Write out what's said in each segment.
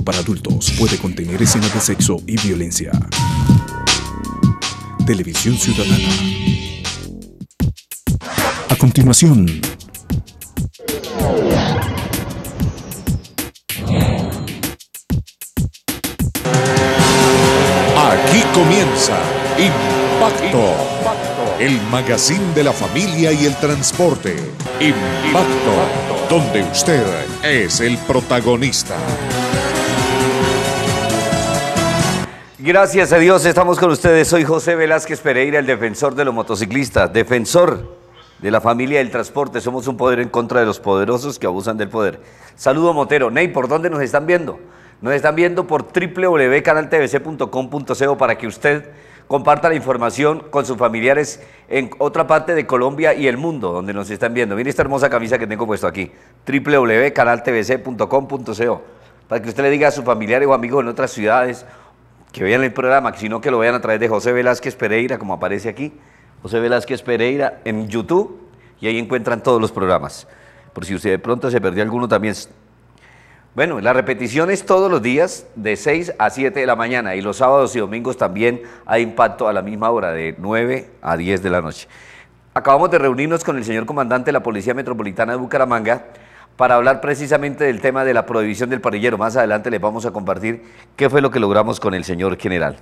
para adultos puede contener escenas de sexo y violencia. Televisión Ciudadana. A continuación. Aquí comienza Impacto, el magazine de la familia y el transporte. Impacto, donde usted es el protagonista. Gracias a Dios estamos con ustedes. Soy José Velázquez Pereira, el defensor de los motociclistas, defensor de la familia del transporte. Somos un poder en contra de los poderosos que abusan del poder. Saludo Motero. Ney, ¿por dónde nos están viendo? Nos están viendo por www.canaltvc.com.co para que usted comparta la información con sus familiares en otra parte de Colombia y el mundo donde nos están viendo. Mire esta hermosa camisa que tengo puesto aquí, www.canaltvc.com.co, para que usted le diga a sus familiares o amigos en otras ciudades que vean el programa, sino que lo vean a través de José Velázquez Pereira, como aparece aquí, José Velázquez Pereira en YouTube, y ahí encuentran todos los programas. Por si usted de pronto se perdió alguno también. Bueno, la repetición es todos los días de 6 a 7 de la mañana y los sábados y domingos también hay impacto a la misma hora, de 9 a 10 de la noche. Acabamos de reunirnos con el señor comandante de la Policía Metropolitana de Bucaramanga para hablar precisamente del tema de la prohibición del parrillero. Más adelante les vamos a compartir qué fue lo que logramos con el señor general.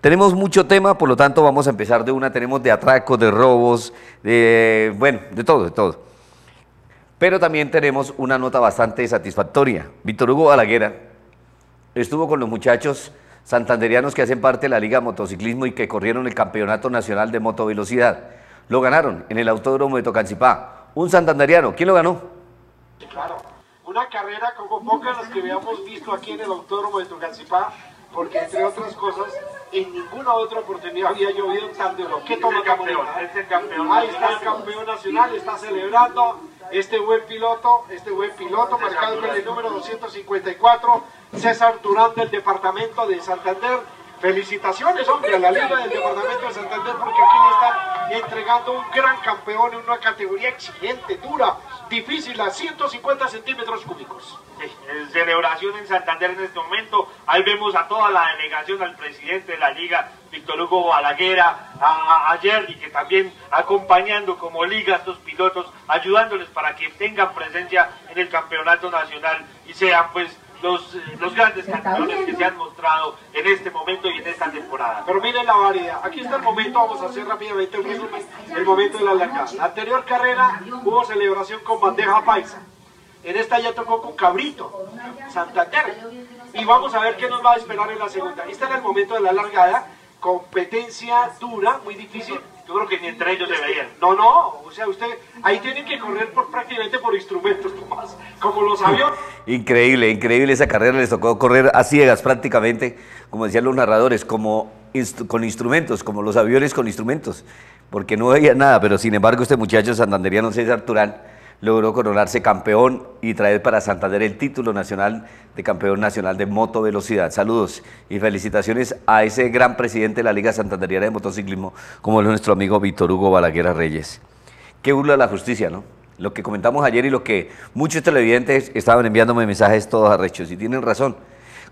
Tenemos mucho tema, por lo tanto vamos a empezar de una. Tenemos de atracos, de robos, de, bueno, de todo, de todo. Pero también tenemos una nota bastante satisfactoria. Víctor Hugo Balaguera estuvo con los muchachos santanderianos que hacen parte de la Liga Motociclismo y que corrieron el Campeonato Nacional de Motovelocidad. Lo ganaron en el Autódromo de Tocancipá. Un santanderiano. ¿Quién lo ganó? Claro, una carrera como pocas las que habíamos visto aquí en el Autódromo de Tucancipá, porque entre otras cosas, en ninguna otra oportunidad había llovido tan duro. ¿Qué toma campeón? Este campeón. Ahí está el campeón nacional, está celebrando este buen piloto, este buen piloto, marcado con el número 254, César Durán del departamento de Santander. Felicitaciones, hombre, a la Liga del Departamento de Santander, porque aquí le están entregando un gran campeón en una categoría exigente, dura, difícil a 150 centímetros cúbicos. celebración en Santander en este momento. Ahí vemos a toda la delegación, al presidente de la liga, Víctor Hugo Balaguera, a, a, que también acompañando como liga a estos pilotos, ayudándoles para que tengan presencia en el campeonato nacional y sean pues los, eh, los, grandes campeones que se han mostrado en este momento y en esta temporada. Pero miren la variedad. Aquí está el momento, vamos a hacer rápidamente el resumen, el momento de la largada. La anterior carrera hubo celebración con bandeja paisa. En esta ya tocó con Cabrito, Santander. Y vamos a ver qué nos va a esperar en la segunda. Este era el momento de la largada. Competencia dura, muy difícil. Yo creo que ni entre ellos se veían. No, no, o sea, usted, ahí tienen que correr por, prácticamente por instrumentos, Tomás, como los aviones. Increíble, increíble esa carrera, les tocó correr a ciegas prácticamente, como decían los narradores, como con instrumentos, como los aviones con instrumentos, porque no veía nada, pero sin embargo este muchacho santanderiano César Turán logró coronarse campeón y traer para Santander el título nacional de campeón nacional de moto velocidad. Saludos y felicitaciones a ese gran presidente de la Liga Santanderiana de Motociclismo, como es nuestro amigo Víctor Hugo Balaguer Reyes. Qué burla la justicia, ¿no? Lo que comentamos ayer y lo que muchos televidentes estaban enviándome mensajes todos arrechos, y tienen razón.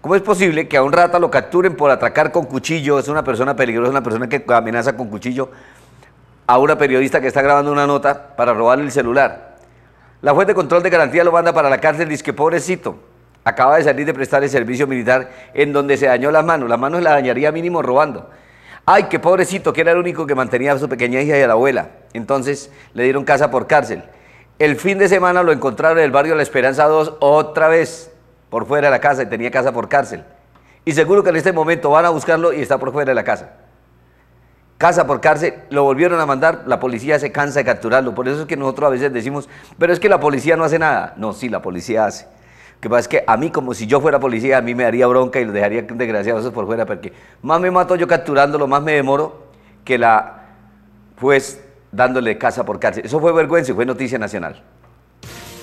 ¿Cómo es posible que a un rata lo capturen por atracar con cuchillo? Es una persona peligrosa, una persona que amenaza con cuchillo a una periodista que está grabando una nota para robarle el celular. La juez de control de garantía lo manda para la cárcel, dice que pobrecito, acaba de salir de prestar el servicio militar en donde se dañó las manos, las manos la dañaría mínimo robando. Ay, qué pobrecito, que era el único que mantenía a su pequeña hija y a la abuela. Entonces le dieron casa por cárcel. El fin de semana lo encontraron en el barrio La Esperanza 2 otra vez por fuera de la casa y tenía casa por cárcel. Y seguro que en este momento van a buscarlo y está por fuera de la casa casa por cárcel, lo volvieron a mandar, la policía se cansa de capturarlo. Por eso es que nosotros a veces decimos, pero es que la policía no hace nada. No, sí, la policía hace. Lo que pasa es que a mí, como si yo fuera policía, a mí me daría bronca y lo dejaría desgraciados por fuera, porque más me mato yo capturándolo, más me demoro que la juez dándole casa por cárcel. Eso fue vergüenza y fue noticia nacional.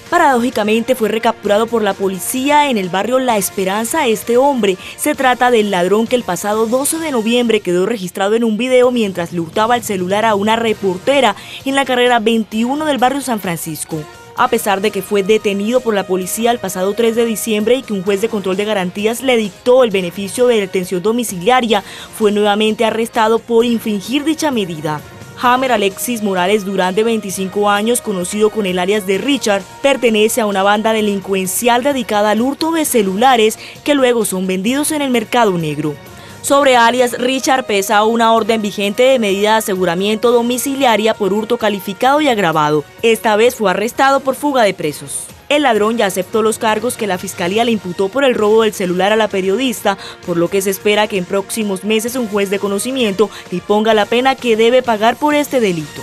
Paradójicamente fue recapturado por la policía en el barrio La Esperanza este hombre. Se trata del ladrón que el pasado 12 de noviembre quedó registrado en un video mientras le hurtaba el celular a una reportera en la carrera 21 del barrio San Francisco. A pesar de que fue detenido por la policía el pasado 3 de diciembre y que un juez de control de garantías le dictó el beneficio de detención domiciliaria, fue nuevamente arrestado por infringir dicha medida. Hammer Alexis Morales Durán, de 25 años, conocido con el alias de Richard, pertenece a una banda delincuencial dedicada al hurto de celulares que luego son vendidos en el mercado negro. Sobre alias Richard pesa una orden vigente de medida de aseguramiento domiciliaria por hurto calificado y agravado. Esta vez fue arrestado por fuga de presos. El ladrón ya aceptó los cargos que la fiscalía le imputó por el robo del celular a la periodista, por lo que se espera que en próximos meses un juez de conocimiento le ponga la pena que debe pagar por este delito.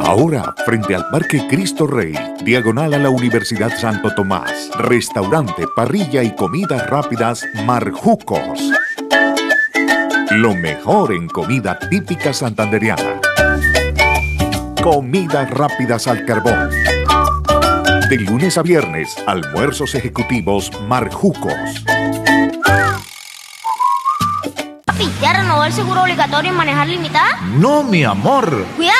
Ahora, frente al Parque Cristo Rey, diagonal a la Universidad Santo Tomás, restaurante, parrilla y comidas rápidas Marjucos. Lo mejor en comida típica santanderiana. Comidas rápidas al carbón. De lunes a viernes, almuerzos ejecutivos Marjucos. Papi, ¿ya renovó el seguro obligatorio en manejar limitada? No, mi amor. ¡Cuidado,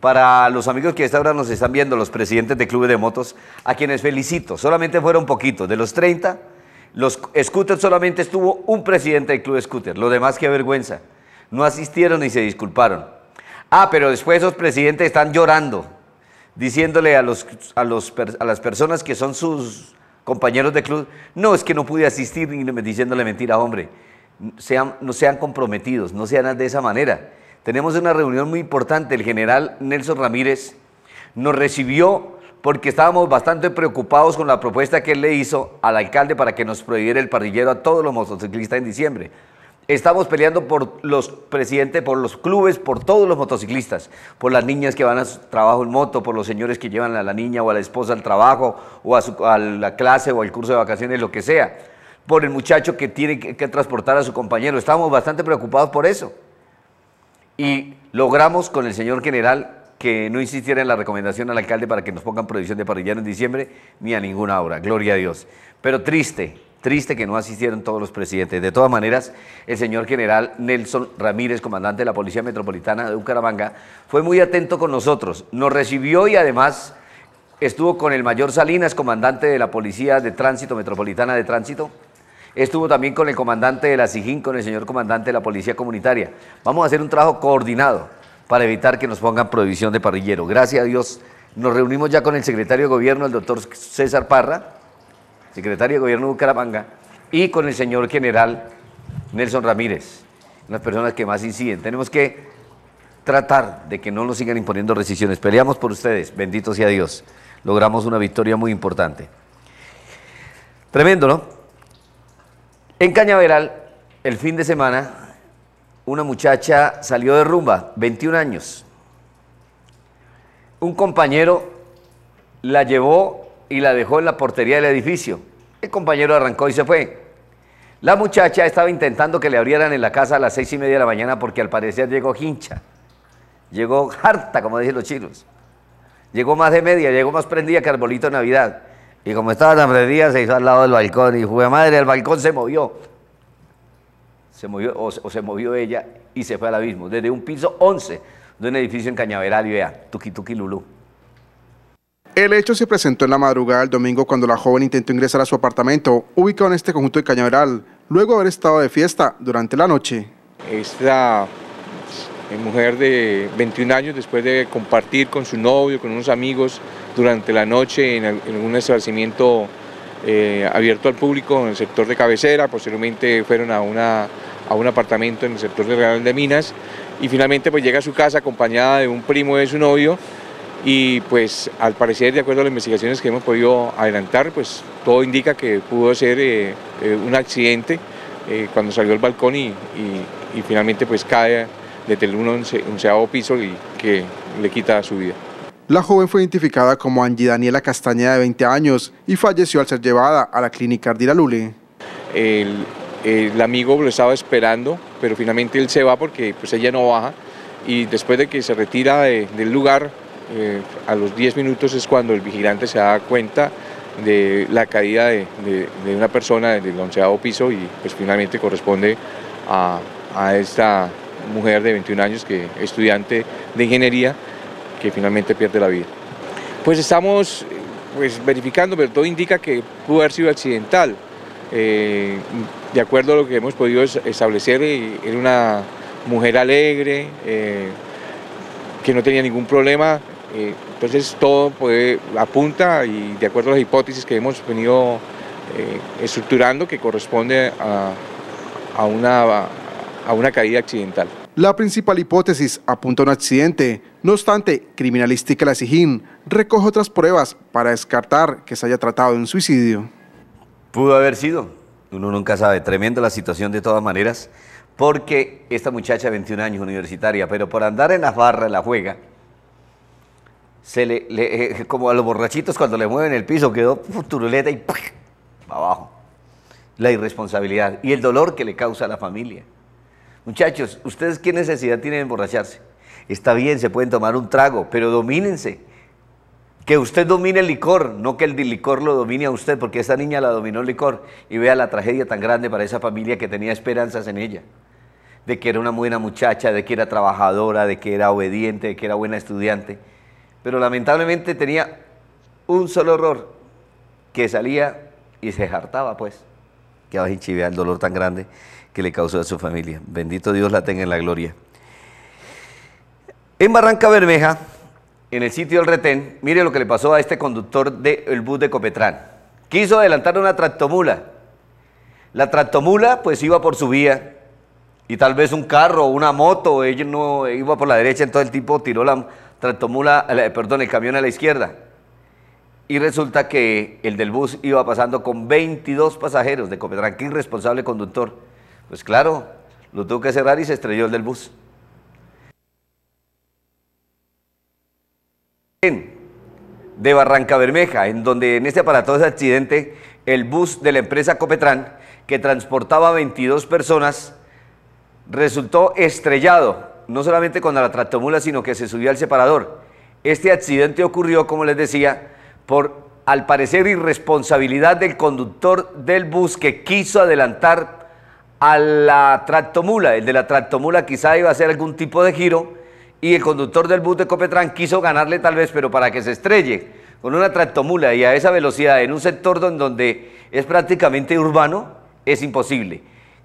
Para los amigos que a esta hora nos están viendo, los presidentes de clubes de motos, a quienes felicito, solamente fueron poquitos. De los 30, los scooters solamente estuvo un presidente del club scooter. Lo demás, qué vergüenza. No asistieron ni se disculparon. Ah, pero después esos presidentes están llorando, diciéndole a, los, a, los, a las personas que son sus compañeros de club, no, es que no pude asistir, y diciéndole mentira, hombre. Sean, no sean comprometidos, no sean de esa manera. Tenemos una reunión muy importante. El general Nelson Ramírez nos recibió porque estábamos bastante preocupados con la propuesta que él le hizo al alcalde para que nos prohibiera el parrillero a todos los motociclistas en diciembre. Estamos peleando por los presidentes, por los clubes, por todos los motociclistas, por las niñas que van a su trabajo en moto, por los señores que llevan a la niña o a la esposa al trabajo o a, su, a la clase o al curso de vacaciones, lo que sea, por el muchacho que tiene que, que transportar a su compañero. Estamos bastante preocupados por eso y logramos con el señor general que no insistiera en la recomendación al alcalde para que nos pongan prohibición de parrillero en diciembre ni a ninguna hora, gloria a Dios. Pero triste, triste que no asistieron todos los presidentes. De todas maneras, el señor general Nelson Ramírez, comandante de la Policía Metropolitana de Bucaramanga, fue muy atento con nosotros, nos recibió y además estuvo con el mayor Salinas, comandante de la Policía de Tránsito Metropolitana de Tránsito, Estuvo también con el comandante de la SIGIN, con el señor comandante de la Policía Comunitaria. Vamos a hacer un trabajo coordinado para evitar que nos pongan prohibición de parrillero. Gracias a Dios nos reunimos ya con el secretario de Gobierno, el doctor César Parra, secretario de Gobierno de Bucaramanga, y con el señor general Nelson Ramírez, las personas que más inciden. Tenemos que tratar de que no nos sigan imponiendo restricciones. Peleamos por ustedes, bendito sea Dios. Logramos una victoria muy importante. Tremendo, ¿no? En Cañaveral, el fin de semana, una muchacha salió de rumba, 21 años. Un compañero la llevó y la dejó en la portería del edificio. El compañero arrancó y se fue. La muchacha estaba intentando que le abrieran en la casa a las seis y media de la mañana porque al parecer llegó hincha. Llegó harta, como dicen los chinos. Llegó más de media, llegó más prendida que arbolito de Navidad. Y como estaba tan prendida, se hizo al lado del balcón y fue madre, el balcón se movió. Se movió, o, o, se movió ella y se fue al abismo. Desde un piso 11 de un edificio en Cañaveral y vea, tuki tuki lulú. El hecho se presentó en la madrugada del domingo cuando la joven intentó ingresar a su apartamento, ubicado en este conjunto de Cañaveral, luego de haber estado de fiesta durante la noche. Esta mujer de 21 años, después de compartir con su novio, con unos amigos durante la noche en, un establecimiento eh, abierto al público en el sector de cabecera, posteriormente fueron a, una, a un apartamento en el sector de Real de Minas y finalmente pues llega a su casa acompañada de un primo de su novio y pues al parecer de acuerdo a las investigaciones que hemos podido adelantar pues todo indica que pudo ser eh, un accidente cuando salió al balcón y, finalmente pues cae desde el onceavo piso y que le quita su vida. La joven fue identificada como Angie Daniela Castañeda de 20 años y falleció al ser llevada a la clínica Ardila Lule. El, el, amigo lo estaba esperando, pero finalmente él se va porque pues ella no baja y después de que se retira del lugar, eh, a los 10 minutos es cuando el vigilante se da cuenta de la caída de, una persona del onceavo piso y pues finalmente corresponde a, esta mujer de 21 años, que es estudiante de ingeniería, que finalmente pierde la vida. Pues estamos pues, verificando, pero todo indica que pudo haber sido accidental. Eh, de acuerdo a lo que hemos podido establecer, eh, era una mujer alegre, eh, que no tenía ningún problema, entonces todo apunta y de acuerdo a las hipótesis que hemos venido estructurando, que corresponde a, una, a una caída accidental. La principal hipótesis apunta a un accidente. No obstante, Criminalística La Sijín recoge otras pruebas para descartar que se haya tratado de un suicidio. Pudo haber sido, uno nunca sabe, tremenda la situación de todas maneras, porque esta muchacha, 21 años, universitaria, pero por andar en la barra, en la juega, se le, eh, como a los borrachitos cuando le mueven el piso, quedó turuleta y abajo. La irresponsabilidad y el dolor que le causa a la familia. Muchachos, ¿ustedes qué necesidad tienen de emborracharse? Está bien, se pueden tomar un trago, pero domínense. Que usted domine el licor, no que el licor lo domine a usted, porque esa niña la dominó el licor y vea la tragedia tan grande para esa familia que tenía esperanzas en ella. De que era una buena muchacha, de que era trabajadora, de que era obediente, de que era buena estudiante. Pero lamentablemente tenía un solo error, que salía y se hartaba, pues. Que a chivea el dolor tan grande que le causó a su familia. Bendito Dios la tenga en la gloria. En Barranca Bermeja, en el sitio del retén, mire lo que le pasó a este conductor del bus de Copetrán. Quiso adelantar una tractomula. La tractomula pues iba por su vía y tal vez un carro una moto, ella no iba por la derecha, entonces el tipo tiró la tractomula, perdón, el camión a la izquierda. Y resulta que el del bus iba pasando con 22 pasajeros de Copetrán. Qué irresponsable conductor. Pues claro, lo tuvo que cerrar y se estrelló el del bus. De Barranca Bermeja, en donde en este aparatoso accidente el bus de la empresa Copetrán, que transportaba 22 personas, resultó estrellado, no solamente con la tractomula, sino que se subió al separador. Este accidente ocurrió, como les decía, por, al parecer, irresponsabilidad del conductor del bus que quiso adelantar a la tractomula. El de la tractomula quizá iba a hacer algún tipo de giro y el conductor del bus de Copetrán quiso ganarle tal vez, pero para que se estrelle con una tractomula y a esa velocidad en un sector donde es prácticamente urbano, es imposible.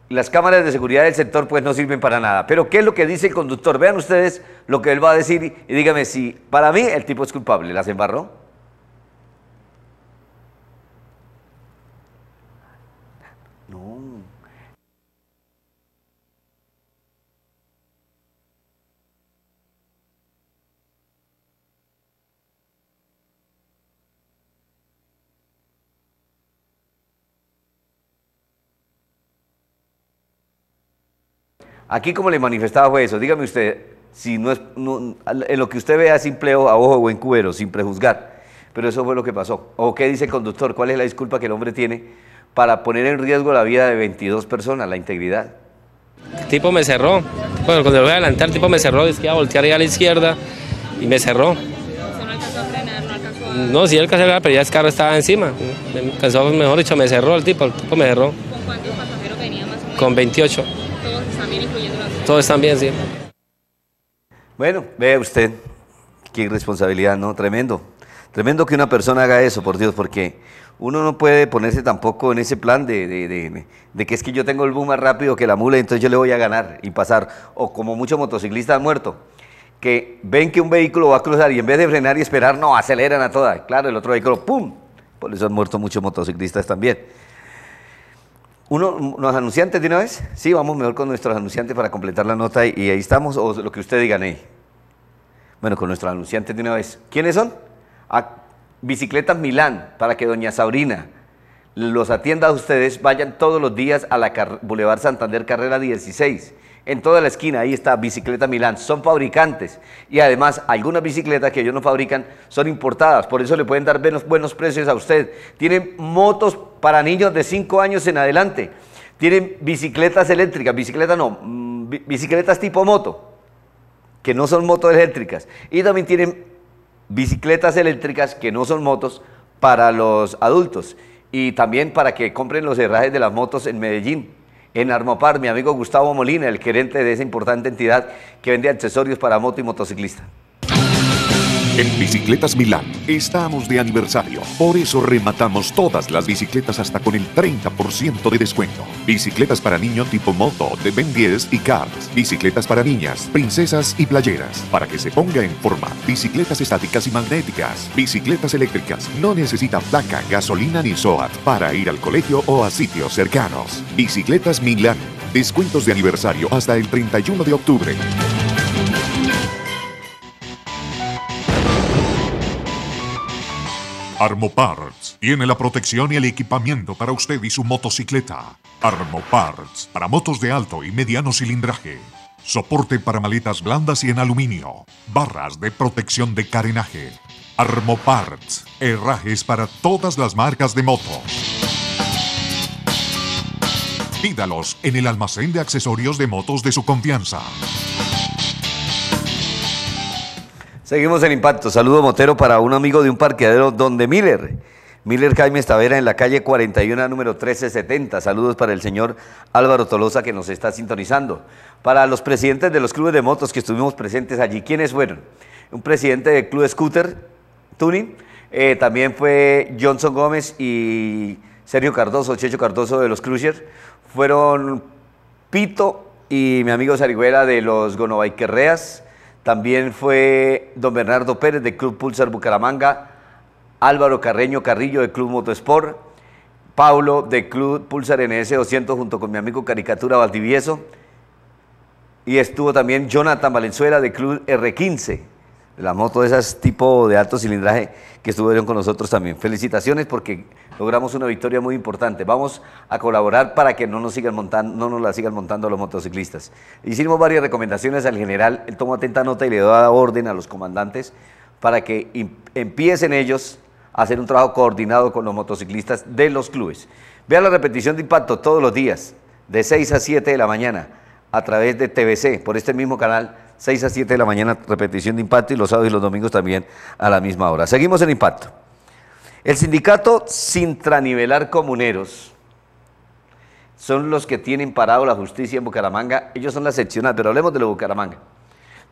Las cámaras de seguridad del sector pues no sirven para nada. Pero ¿qué es lo que dice el conductor? Vean ustedes lo que él va a decir y dígame si para mí el tipo es culpable. ¿Las embarró? Aquí como le manifestaba fue eso, dígame usted, si no es, en lo que usted vea simple a ojo o en cubero, sin prejuzgar, pero eso fue lo que pasó. ¿O qué dice el conductor? ¿Cuál es la disculpa que el hombre tiene para poner en riesgo la vida de 22 personas, la integridad? El tipo me cerró, bueno, cuando voy a adelantar, el tipo me cerró, es que iba a voltear ahí a la izquierda y me cerró. no alcanzó a frenar, no alcanzó a... No, sí alcanzó a frenar, pero ya el carro estaba encima. Me alcanzó, mejor dicho, me cerró el tipo, el tipo me cerró. ¿Con cuántos pasajeros venía más o menos? Con 28. Todos están bien, incluyendo los Todos están bien, sí. Bueno, vea usted, qué irresponsabilidad, ¿no? Tremendo. Tremendo que una persona haga eso, por Dios, porque uno no puede ponerse tampoco en ese plan de, de, de, que es que yo tengo el boom más rápido que la mula y entonces yo le voy a ganar y pasar. O como muchos motociclistas han muerto, que ven que un vehículo va a cruzar y en vez de frenar y esperar, no, aceleran a toda. Claro, el otro vehículo, ¡pum! Por eso han muerto muchos motociclistas también. Uno, ¿Los anunciantes de una vez? Sí, vamos mejor con nuestros anunciantes para completar la nota y, ahí estamos, o lo que usted diga, Ney. Bueno, con nuestros anunciantes de una vez. ¿Quiénes son? Bicicletas Milán, para que doña Sabrina los atienda a ustedes, vayan todos los días a la Boulevard Santander Carrera 16. En toda la esquina, ahí está Bicicleta Milán. Son fabricantes y además algunas bicicletas que ellos no fabrican son importadas. Por eso le pueden dar buenos, buenos precios a usted. Tienen motos para niños de 5 años en adelante. Tienen bicicletas eléctricas, bicicletas no, mm, bicicletas tipo moto, que no son motos eléctricas. Y también tienen bicicletas eléctricas que no son motos para los adultos y también para que compren los herrajes de las motos en Medellín. En Armopar, mi amigo Gustavo Molina, el gerente de esa importante entidad que vende accesorios para moto y motociclista. En Bicicletas Milán estamos de aniversario. Por eso rematamos todas las bicicletas hasta con el 30% de descuento. Bicicletas para niño tipo moto de Ben 10 y Cars. Bicicletas para niñas, princesas y playeras. Para que se ponga en forma. Bicicletas estáticas y magnéticas. Bicicletas eléctricas. No necesita placa, gasolina ni SOAT para ir al colegio o a sitios cercanos. Bicicletas Milán. Descuentos de aniversario hasta el 31 de octubre. Armoparts tiene la protección y el equipamiento para usted y su motocicleta. Armoparts para motos de alto y mediano cilindraje. Soporte para maletas blandas y en aluminio. Barras de protección de carenaje. Armoparts. Herrajes para todas las marcas de moto. Pídalos en el almacén de accesorios de motos de su confianza. Seguimos en Impacto. Saludo Motero para un amigo de un parqueadero donde Miller. Miller Jaime Estavera en la calle 41, número 1370. Saludos para el señor Álvaro Tolosa que nos está sintonizando. Para los presidentes de los clubes de motos que estuvimos presentes allí, ¿quiénes fueron? Un presidente del Club Scooter Tuning, eh, también fue Johnson Gómez y Sergio Cardoso, Checho Cardoso de los Cruisers. Fueron Pito y mi amigo Sarigüera de los Gonobaiquerreas. También fue don Bernardo Pérez de Club Pulsar Bucaramanga, Álvaro Carreño Carrillo de Club Motosport, Paulo de Club Pulsar NS 200 junto con mi amigo Caricatura Valdivieso. Y estuvo también Jonathan Valenzuela de Club R15, la moto de esas tipo de alto cilindraje que estuvieron con nosotros también. Felicitaciones porque logramos una victoria muy importante. Vamos a colaborar para que no nos sigan montando, no nos la sigan montando los motociclistas. Hicimos varias recomendaciones al general, él tomó atenta nota y le dio orden a los comandantes para que empiecen ellos a hacer un trabajo coordinado con los motociclistas de los clubes. Vean la repetición de impacto todos los días, de 6 a 7 de la mañana, a través de TVC, por este mismo canal 6 a 7 de la mañana, repetición de impacto y los sábados y los domingos también a la misma hora. Seguimos en impacto. El sindicato Sintranivelar Comuneros son los que tienen parado la justicia en Bucaramanga. Ellos son la seccional, pero hablemos de lo de Bucaramanga.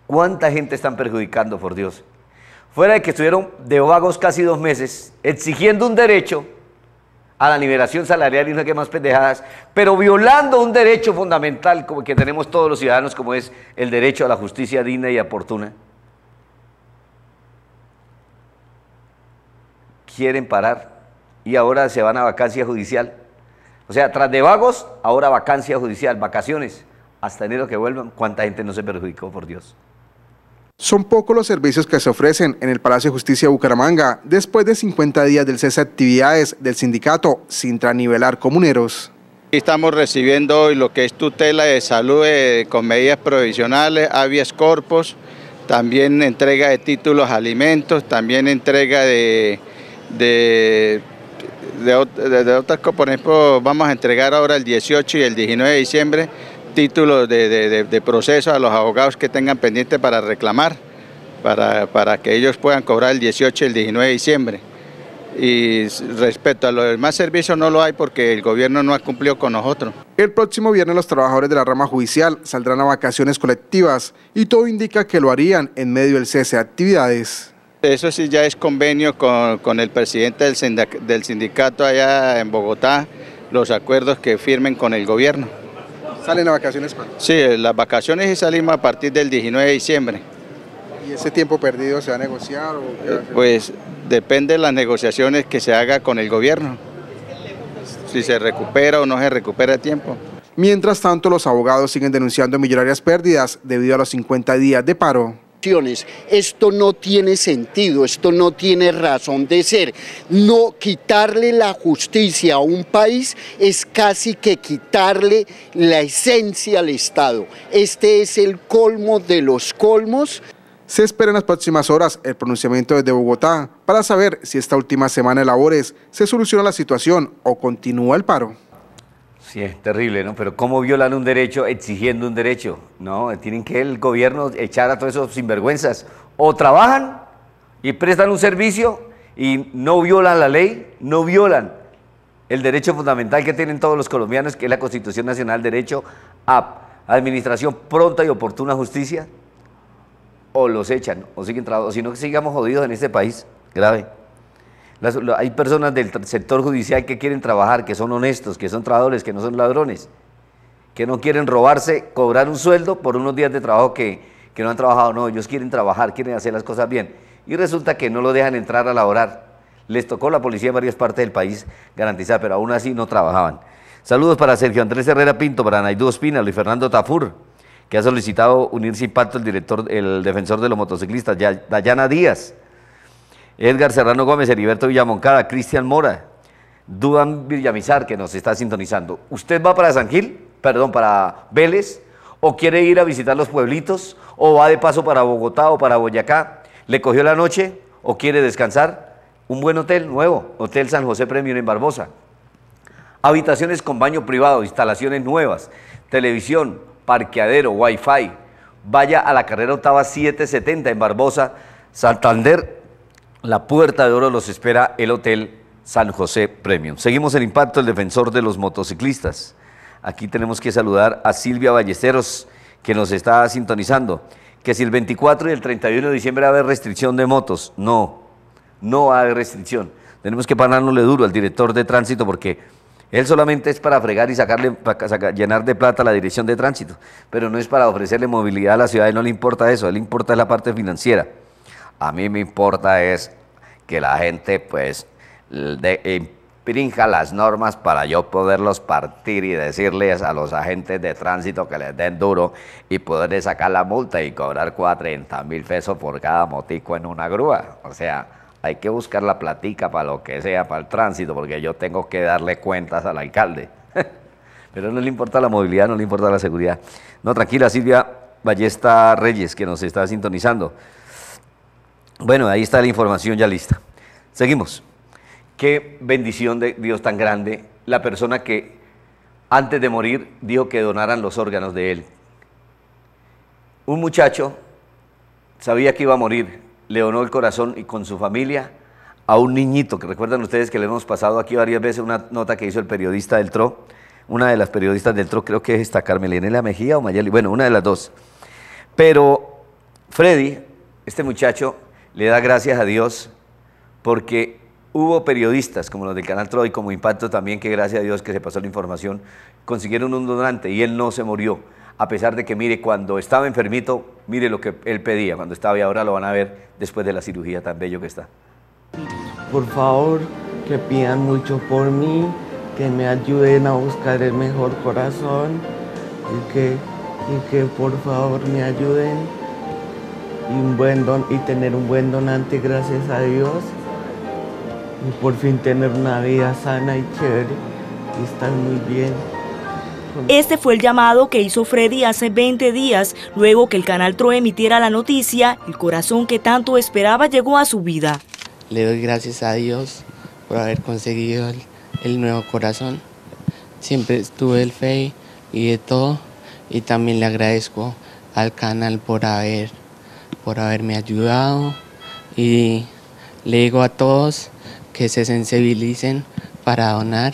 ¿Cuánta gente están perjudicando, por Dios? Fuera de que estuvieron de vagos casi dos meses exigiendo un derecho a la liberación salarial y no sé más pendejadas, pero violando un derecho fundamental como que tenemos todos los ciudadanos, como es el derecho a la justicia digna y oportuna. Quieren parar y ahora se van a vacancia judicial. O sea, tras de vagos, ahora vacancia judicial, vacaciones, hasta enero que vuelvan. ¿Cuánta gente no se perjudicó, por Dios? Son pocos los servicios que se ofrecen en el Palacio de Justicia de Bucaramanga después de 50 días del cese de actividades del sindicato Sintranivelar Comuneros. Estamos recibiendo hoy lo que es tutela de salud eh, con medidas provisionales, habeas corpus, también entrega de títulos alimentos, también entrega de, de, de, otras cosas. Por ejemplo, vamos a entregar ahora el 18 y el 19 de diciembre títulos de, proceso a los abogados que tengan pendiente para reclamar, para, para, que ellos puedan cobrar el 18 y el 19 de diciembre. Y respecto a los demás servicios no lo hay porque el gobierno no ha cumplido con nosotros. El próximo viernes los trabajadores de la rama judicial saldrán a vacaciones colectivas y todo indica que lo harían en medio del cese de actividades. Eso sí ya es convenio con, con el presidente del sindicato allá en Bogotá, los acuerdos que firmen con el gobierno. ¿Salen a vacaciones cuándo? Sí, las vacaciones y salimos a partir del 19 de diciembre. ¿Y ese tiempo perdido se va a negociar? O pues depende de las negociaciones que se haga con el gobierno. Si se recupera o no se recupera el tiempo. Mientras tanto, los abogados siguen denunciando millonarias pérdidas debido a los 50 días de paro. Esto no tiene sentido, esto no tiene razón de ser. No quitarle la justicia a un país es casi que quitarle la esencia al Estado. Este es el colmo de los colmos. Se espera en las próximas horas el pronunciamiento desde Bogotá para saber si esta última semana de labores se soluciona la situación o continúa el paro. Sí, es terrible, ¿no? Pero ¿cómo violan un derecho exigiendo un derecho? No, tienen que el gobierno echar a todos esos sinvergüenzas. O trabajan y prestan un servicio y no violan la ley, no violan el derecho fundamental que tienen todos los colombianos, que es la Constitución Nacional, derecho a administración pronta y oportuna justicia, o los echan, o siguen trabajando, si no sigamos jodidos en este país, grave hay personas del sector judicial que quieren trabajar, que son honestos, que son trabajadores, que no son ladrones, que no quieren robarse, cobrar un sueldo por unos días de trabajo que, que no han trabajado. No, ellos quieren trabajar, quieren hacer las cosas bien. Y resulta que no lo dejan entrar a laborar. Les tocó la policía en varias partes del país garantizar, pero aún así no trabajaban. Saludos para Sergio Andrés Herrera Pinto, para Naidú Espina, Luis Fernando Tafur, que ha solicitado unirse impacto el director, el defensor de los motociclistas, Dayana Díaz, Edgar Serrano Gómez, Heriberto Villamoncada, Cristian Mora, Dudan Villamizar, que nos está sintonizando. ¿Usted va para San Gil? Perdón, para Vélez, o quiere ir a visitar los pueblitos, o va de paso para Bogotá o para Boyacá, le cogió la noche o quiere descansar, un buen hotel nuevo, Hotel San José Premium en Barbosa. Habitaciones con baño privado, instalaciones nuevas, televisión, parqueadero, wifi. Vaya a la carrera octava 770 en Barbosa, Santander, la puerta de oro los espera el Hotel San José Premium. Seguimos el impacto, el defensor de los motociclistas. Aquí tenemos que saludar a Silvia Ballesteros, que nos está sintonizando. Que si el 24 y el 31 de diciembre va a haber restricción de motos. No, no va a haber restricción. Tenemos que parárnosle duro al director de tránsito porque él solamente es para fregar y sacarle, llenar de plata la dirección de tránsito, pero no es para ofrecerle movilidad a la ciudad, y no le importa eso, él le importa la parte financiera. A mí me importa es que la gente pues imprinja las normas para yo poderlos partir y decirles a los agentes de tránsito que les den duro y poderles sacar la multa y cobrar 40 mil pesos por cada motico en una grúa. O sea, hay que buscar la platica para lo que sea, para el tránsito, porque yo tengo que darle cuentas al alcalde. Pero no le importa la movilidad, no le importa la seguridad. No, tranquila, Silvia Ballesta Reyes, que nos está sintonizando. Bueno, ahí está la información ya lista. Seguimos. Qué bendición de Dios tan grande. La persona que antes de morir dijo que donaran los órganos de él. Un muchacho sabía que iba a morir, le donó el corazón y con su familia a un niñito, que recuerdan ustedes que le hemos pasado aquí varias veces una nota que hizo el periodista del TRO, una de las periodistas del TRO, creo que es esta Carmelina Mejía o Mayeli, bueno, una de las dos. Pero Freddy, este muchacho, le da gracias a Dios porque hubo periodistas como los del Canal Troy, como Impacto también, que gracias a Dios que se pasó la información, consiguieron un donante y él no se murió. A pesar de que, mire, cuando estaba enfermito, mire lo que él pedía cuando estaba y ahora lo van a ver después de la cirugía tan bello que está. Por favor, que pidan mucho por mí, que me ayuden a buscar el mejor corazón y que, y que por favor me ayuden y, un buen don, y tener un buen donante, gracias a Dios. Y por fin tener una vida sana y chévere y estar muy bien. Este fue el llamado que hizo Freddy hace 20 días, luego que el canal TRO emitiera la noticia, el corazón que tanto esperaba llegó a su vida. Le doy gracias a Dios por haber conseguido el, el nuevo corazón. Siempre tuve el fe y de todo, y también le agradezco al canal por haber por haberme ayudado y le digo a todos que se sensibilicen para donar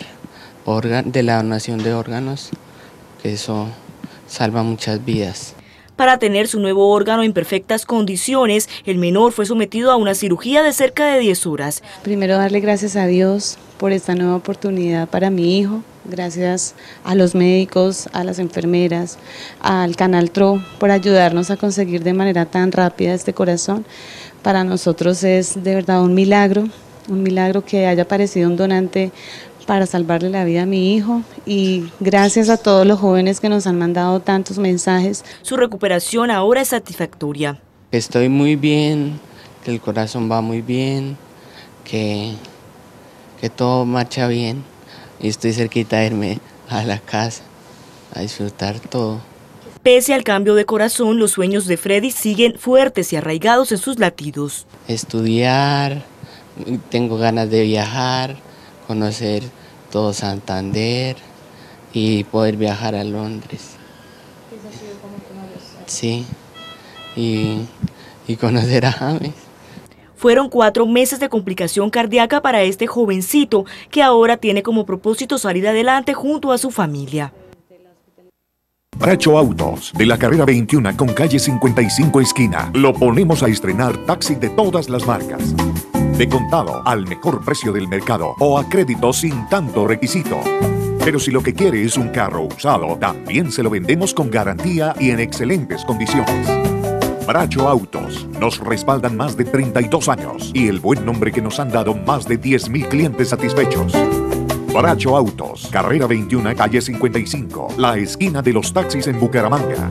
de la donación de órganos, que eso salva muchas vidas. Para tener su nuevo órgano en perfectas condiciones, el menor fue sometido a una cirugía de cerca de 10 horas. Primero darle gracias a Dios por esta nueva oportunidad para mi hijo, gracias a los médicos, a las enfermeras, al Canal TRO por ayudarnos a conseguir de manera tan rápida este corazón. Para nosotros es de verdad un milagro, un milagro que haya aparecido un donante para salvarle la vida a mi hijo y gracias a todos los jóvenes que nos han mandado tantos mensajes. Su recuperación ahora es satisfactoria. Estoy muy bien, que el corazón va muy bien, que, que todo marcha bien y estoy cerquita de irme a la casa a disfrutar todo. Pese al cambio de corazón, los sueños de Freddy siguen fuertes y arraigados en sus latidos. Estudiar, tengo ganas de viajar, conocer todo Santander y poder viajar a Londres. Sí, y, y conocer a James. Fueron cuatro meses de complicación cardíaca para este jovencito que ahora tiene como propósito salir adelante junto a su familia. Bracho Autos, de la carrera 21 con calle 55 esquina. Lo ponemos a estrenar taxi de todas las marcas. De contado, al mejor precio del mercado o a crédito sin tanto requisito. Pero si lo que quiere es un carro usado, también se lo vendemos con garantía y en excelentes condiciones. Bracho Autos nos respaldan más de 32 años y el buen nombre que nos han dado más de 10.000 clientes satisfechos. Bracho Autos, carrera 21, calle 55, la esquina de los taxis en Bucaramanga.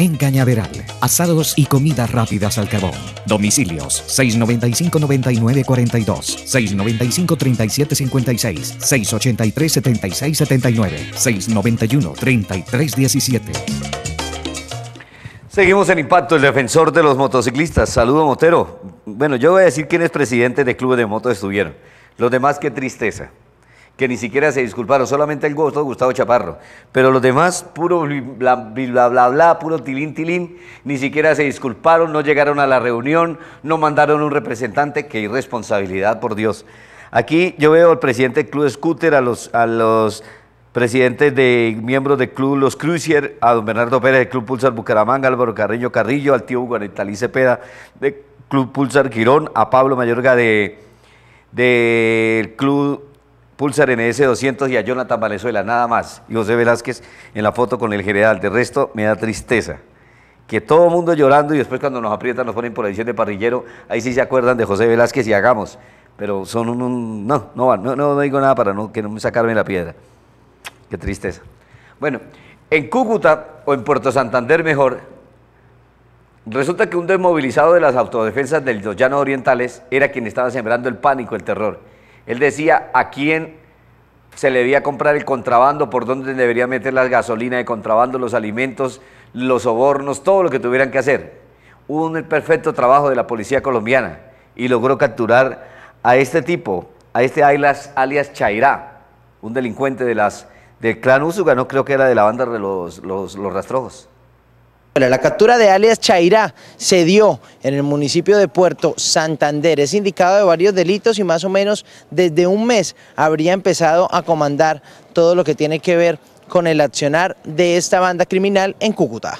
en Cañaveral. Asados y comidas rápidas al carbón. Domicilios 695-9942, 695-3756, 683-7679, 691-3317. Seguimos en Impacto, el defensor de los motociclistas. Saludo, Motero. Bueno, yo voy a decir quiénes presidentes de clubes de moto estuvieron. Los demás, qué tristeza que ni siquiera se disculparon, solamente el gusto Gustavo Chaparro. Pero los demás, puro bla, bla, bla, puro tilín, tilín, ni siquiera se disculparon, no llegaron a la reunión, no mandaron un representante, qué irresponsabilidad, por Dios. Aquí yo veo al presidente del Club Scooter, a los, a los presidentes de miembros del Club Los Cruiser, a don Bernardo Pérez del Club Pulsar Bucaramanga, Álvaro Carreño Carrillo, al tío Guaretalí Cepeda del Club Pulsar Quirón, a Pablo Mayorga de del Club Pulsar NS 200 y a Jonathan Valenzuela, nada más. Y José Velázquez en la foto con el general. De resto, me da tristeza. Que todo el mundo llorando y después cuando nos aprietan nos ponen por edición de parrillero, ahí sí se acuerdan de José Velázquez y hagamos. Pero son un... no, no, no, no, digo nada para que no me sacarme la piedra. Qué tristeza. Bueno, en Cúcuta o en Puerto Santander mejor, resulta que un desmovilizado de las autodefensas de los llanos orientales era quien estaba sembrando el pánico, el terror él decía a quién se le debía comprar el contrabando, por dónde debería meter la gasolina de contrabando, los alimentos, los sobornos, todo lo que tuvieran que hacer. Un perfecto trabajo de la policía colombiana y logró capturar a este tipo, a este alias, alias Chairá, un delincuente de las, del clan Úsuga, no creo que era de la banda de los, los, los rastrojos. La captura de alias Chairá se dio en el municipio de Puerto Santander. Es indicado de varios delitos y más o menos desde un mes habría empezado a comandar todo lo que tiene que ver con el accionar de esta banda criminal en Cúcuta.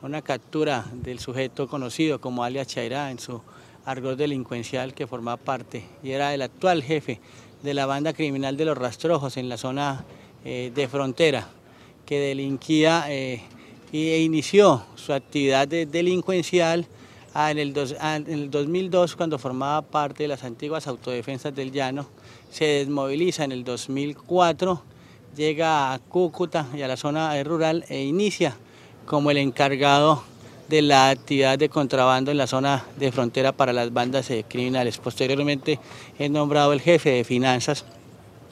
Una captura del sujeto conocido como alias Chairá en su argor delincuencial que formaba parte y era el actual jefe de la banda criminal de los rastrojos en la zona eh, de frontera que delinquía... Eh, e inició su actividad delincuencial en el, en el 2002 cuando formaba parte de las antiguas autodefensas del llano, se desmoviliza en el 2004, llega a Cúcuta y a la zona rural e inicia como el encargado de la actividad de contrabando en la zona de frontera para las bandas criminales. Posteriormente es nombrado el jefe de finanzas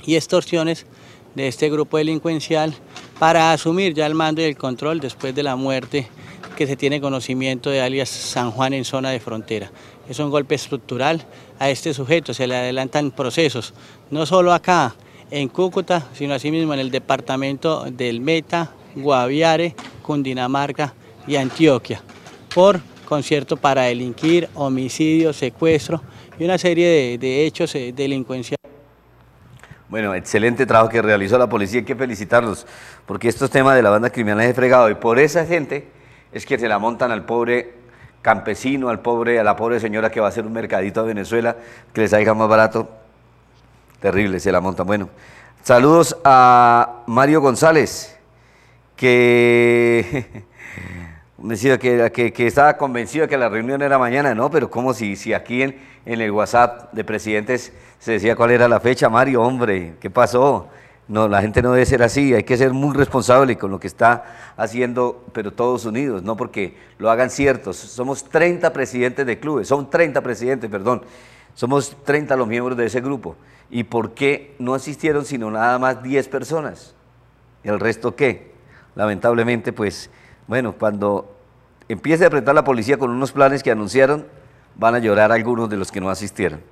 y extorsiones de este grupo delincuencial para asumir ya el mando y el control después de la muerte que se tiene conocimiento de alias San Juan en zona de frontera. Es un golpe estructural a este sujeto, se le adelantan procesos, no solo acá en Cúcuta, sino asimismo en el departamento del Meta, Guaviare, Cundinamarca y Antioquia, por concierto para delinquir, homicidio, secuestro y una serie de, de hechos eh, delincuenciales. Bueno, excelente trabajo que realizó la policía, hay que felicitarlos, porque estos temas de la banda criminal es fregado y por esa gente es que se la montan al pobre campesino, al pobre, a la pobre señora que va a hacer un mercadito a Venezuela, que les salga más barato. Terrible, se la montan. Bueno, saludos a Mario González, que decía que, que, estaba convencido de que la reunión era mañana, no, pero como si, si aquí en, en el WhatsApp de presidentes se decía cuál era la fecha, Mario, hombre, ¿qué pasó? No, la gente no debe ser así, hay que ser muy responsable con lo que está haciendo, pero todos unidos, no porque lo hagan ciertos. Somos 30 presidentes de clubes, son 30 presidentes, perdón, somos 30 los miembros de ese grupo. ¿Y por qué no asistieron sino nada más 10 personas? ¿Y el resto qué? Lamentablemente, pues, bueno, cuando empiece a apretar la policía con unos planes que anunciaron, van a llorar algunos de los que no asistieron.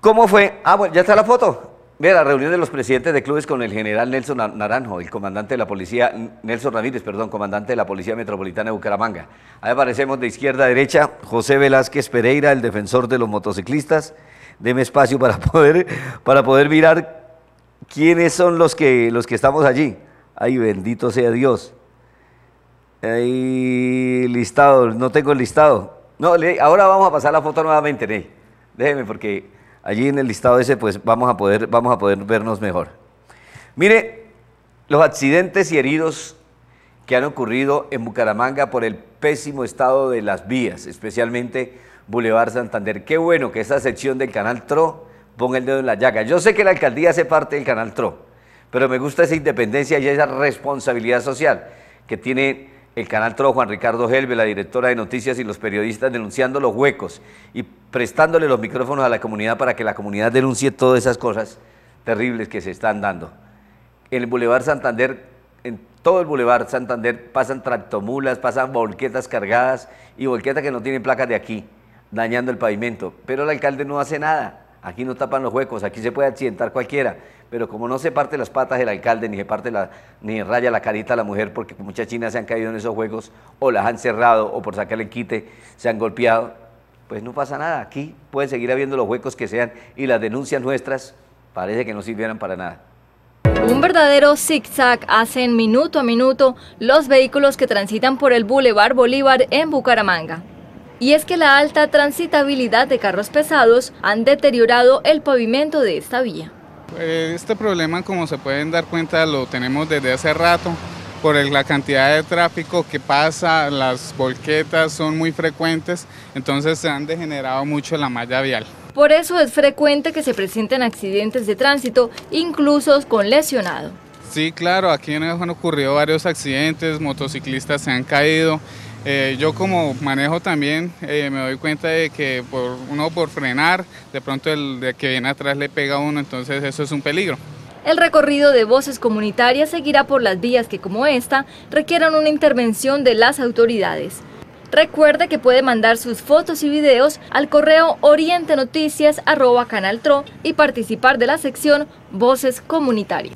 ¿Cómo fue? Ah, bueno, ya está la foto. Ve la reunión de los presidentes de clubes con el general Nelson Naranjo, el comandante de la policía, Nelson Ramírez, perdón, comandante de la Policía Metropolitana de Bucaramanga. Ahí aparecemos de izquierda a derecha, José Velázquez Pereira, el defensor de los motociclistas. Deme espacio para poder, para poder mirar quiénes son los que, los que estamos allí. Ay, bendito sea Dios. Ahí listado, no tengo el listado. No, ahora vamos a pasar la foto nuevamente, Ney. Déjeme porque allí en el listado ese pues vamos a poder, vamos a poder vernos mejor. Mire, los accidentes y heridos que han ocurrido en Bucaramanga por el pésimo estado de las vías, especialmente Boulevard Santander. Qué bueno que esa sección del Canal TRO ponga el dedo en la llaga. Yo sé que la alcaldía hace parte del Canal TRO, pero me gusta esa independencia y esa responsabilidad social que tiene el canal TRO, Juan Ricardo Helve, la directora de noticias y los periodistas denunciando los huecos y prestándole los micrófonos a la comunidad para que la comunidad denuncie todas esas cosas terribles que se están dando. En el Boulevard Santander, en todo el Boulevard Santander pasan tractomulas, pasan volquetas cargadas y volquetas que no tienen placas de aquí, dañando el pavimento. Pero el alcalde no hace nada. Aquí no tapan los huecos, aquí se puede accidentar cualquiera pero como no se parte las patas del alcalde, ni se parte la, ni raya la carita a la mujer, porque muchas chinas se han caído en esos juegos, o las han cerrado, o por sacarle el quite se han golpeado, pues no pasa nada. Aquí pueden seguir habiendo los huecos que sean, y las denuncias nuestras parece que no sirvieran para nada. Un verdadero zigzag hacen minuto a minuto los vehículos que transitan por el Boulevard Bolívar en Bucaramanga. Y es que la alta transitabilidad de carros pesados han deteriorado el pavimento de esta vía. Eh, este problema, como se pueden dar cuenta, lo tenemos desde hace rato por la cantidad de tráfico que pasa, las volquetas son muy frecuentes, entonces se han degenerado mucho la malla vial. Por eso es frecuente que se presenten accidentes de tránsito, incluso con lesionado. Sí, claro, aquí han ocurrido varios accidentes, motociclistas se han caído, eh, yo como manejo también eh, me doy cuenta de que por, uno por frenar, de pronto el de que viene atrás le pega a uno, entonces eso es un peligro. El recorrido de voces comunitarias seguirá por las vías que como esta requieran una intervención de las autoridades. Recuerde que puede mandar sus fotos y videos al correo orientenoticias.canaltro y participar de la sección Voces Comunitarias.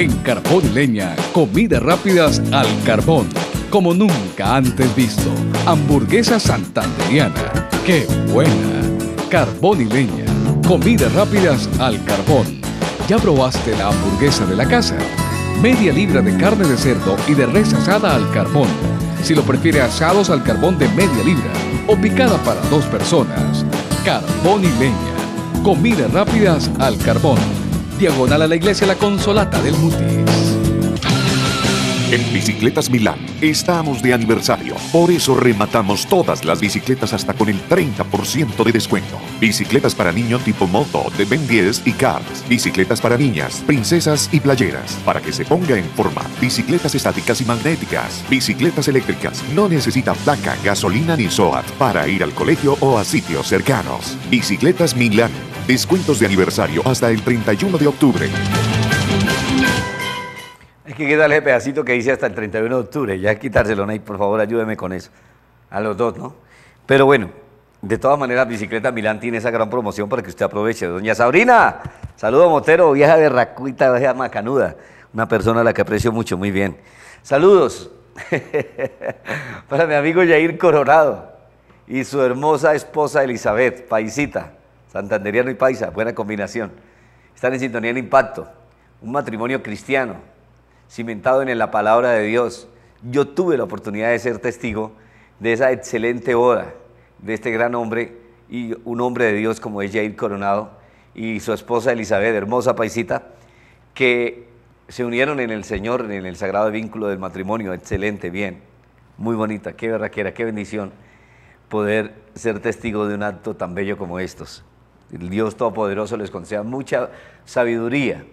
En Carbón y Leña, comidas rápidas al carbón como nunca antes visto. Hamburguesa santanderiana. ¡Qué buena! Carbón y leña. Comidas rápidas al carbón. ¿Ya probaste la hamburguesa de la casa? Media libra de carne de cerdo y de res asada al carbón. Si lo prefiere asados al carbón de media libra o picada para dos personas. Carbón y leña. Comidas rápidas al carbón. Diagonal a la iglesia La Consolata del Mutis. En Bicicletas Milán estamos de aniversario. Por eso rematamos todas las bicicletas hasta con el 30% de descuento. Bicicletas para niños tipo moto de Ben 10 y Cars. Bicicletas para niñas, princesas y playeras. Para que se ponga en forma. Bicicletas estáticas y magnéticas. Bicicletas eléctricas. No necesita placa, gasolina ni SOAT para ir al colegio o a sitios cercanos. Bicicletas Milán. Descuentos de aniversario hasta el 31 de octubre. Es que queda ese pedacito que dice hasta el 31 de octubre. Ya quitárselo, Ney, por favor, ayúdeme con eso. A los dos, ¿no? Pero bueno, de todas maneras, Bicicleta Milán tiene esa gran promoción para que usted aproveche. Doña Sabrina, saludo Motero, vieja de Racuita, vieja macanuda. Una persona a la que aprecio mucho, muy bien. Saludos para mi amigo Yair Coronado y su hermosa esposa Elizabeth, paisita, santanderiano y paisa, buena combinación. Están en sintonía en impacto, un matrimonio cristiano cimentado en la palabra de Dios. Yo tuve la oportunidad de ser testigo de esa excelente boda de este gran hombre y un hombre de Dios como es Jair Coronado y su esposa Elizabeth, hermosa paisita, que se unieron en el Señor, en el sagrado vínculo del matrimonio. Excelente, bien, muy bonita, qué era, qué bendición poder ser testigo de un acto tan bello como estos. Dios Todopoderoso les conceda mucha sabiduría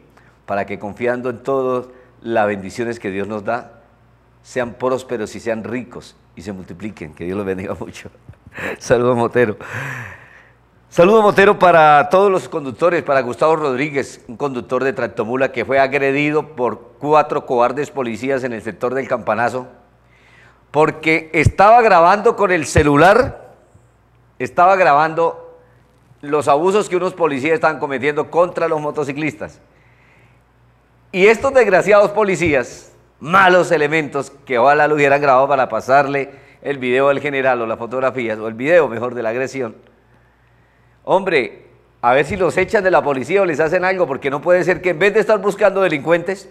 para que confiando en todas las bendiciones que Dios nos da, sean prósperos y sean ricos y se multipliquen. Que Dios los bendiga mucho. Saludos, Motero. Saludo Motero para todos los conductores, para Gustavo Rodríguez, un conductor de tractomula que fue agredido por cuatro cobardes policías en el sector del campanazo, porque estaba grabando con el celular, estaba grabando los abusos que unos policías estaban cometiendo contra los motociclistas. Y estos desgraciados policías, malos elementos, que ojalá lo hubieran grabado para pasarle el video al general o las fotografías, o el video mejor de la agresión, Hombre, a ver si los echan de la policía o les hacen algo, porque no puede ser que en vez de estar buscando delincuentes,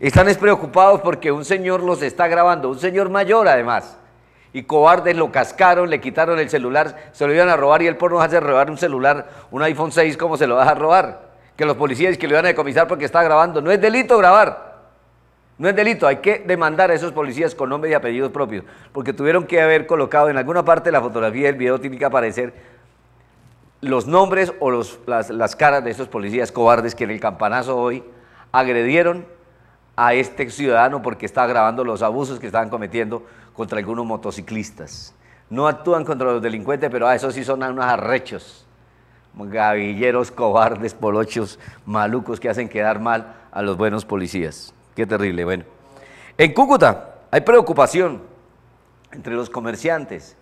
están despreocupados porque un señor los está grabando, un señor mayor además. Y cobardes lo cascaron, le quitaron el celular, se lo iban a robar y el porno hace robar un celular, un iPhone 6, ¿cómo se lo vas a robar? Que los policías que lo iban a decomisar porque está grabando. No es delito grabar. No es delito, hay que demandar a esos policías con nombre y apellidos propios, porque tuvieron que haber colocado en alguna parte de la fotografía del video, tiene que aparecer los nombres o las, caras de estos policías cobardes que en el campanazo hoy agredieron a este ciudadano porque estaba grabando los abusos que estaban cometiendo contra algunos motociclistas. No actúan contra los delincuentes, pero a esos sí son unos arrechos, gavilleros, cobardes, polochos, malucos que hacen quedar mal a los buenos policías. Qué terrible. Bueno, en Cúcuta hay preocupación entre los comerciantes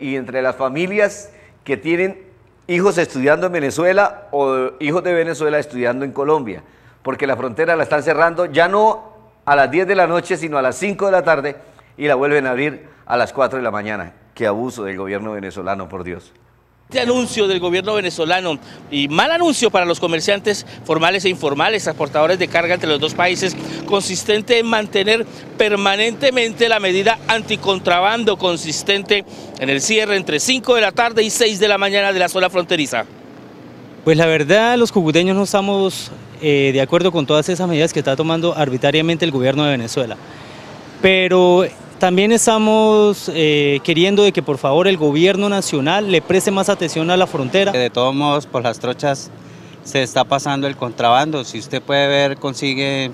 y entre las familias que tienen hijos estudiando en Venezuela o hijos de Venezuela estudiando en Colombia, porque la frontera la están cerrando ya no a las 10 de la noche, sino a las 5 de la tarde y la vuelven a abrir a las 4 de la mañana. Qué abuso del gobierno venezolano, por Dios. Este anuncio del gobierno venezolano y mal anuncio para los comerciantes formales e informales, transportadores de carga entre los dos países, consistente en mantener permanentemente la medida anticontrabando consistente en el cierre entre 5 de la tarde y 6 de la mañana de la zona fronteriza. Pues la verdad, los cucuteños no estamos eh, de acuerdo con todas esas medidas que está tomando arbitrariamente el gobierno de Venezuela. Pero también estamos eh, queriendo de que por favor el gobierno nacional le preste más atención a la frontera. De todos modos, por las trochas se está pasando el contrabando. Si usted puede ver, consigue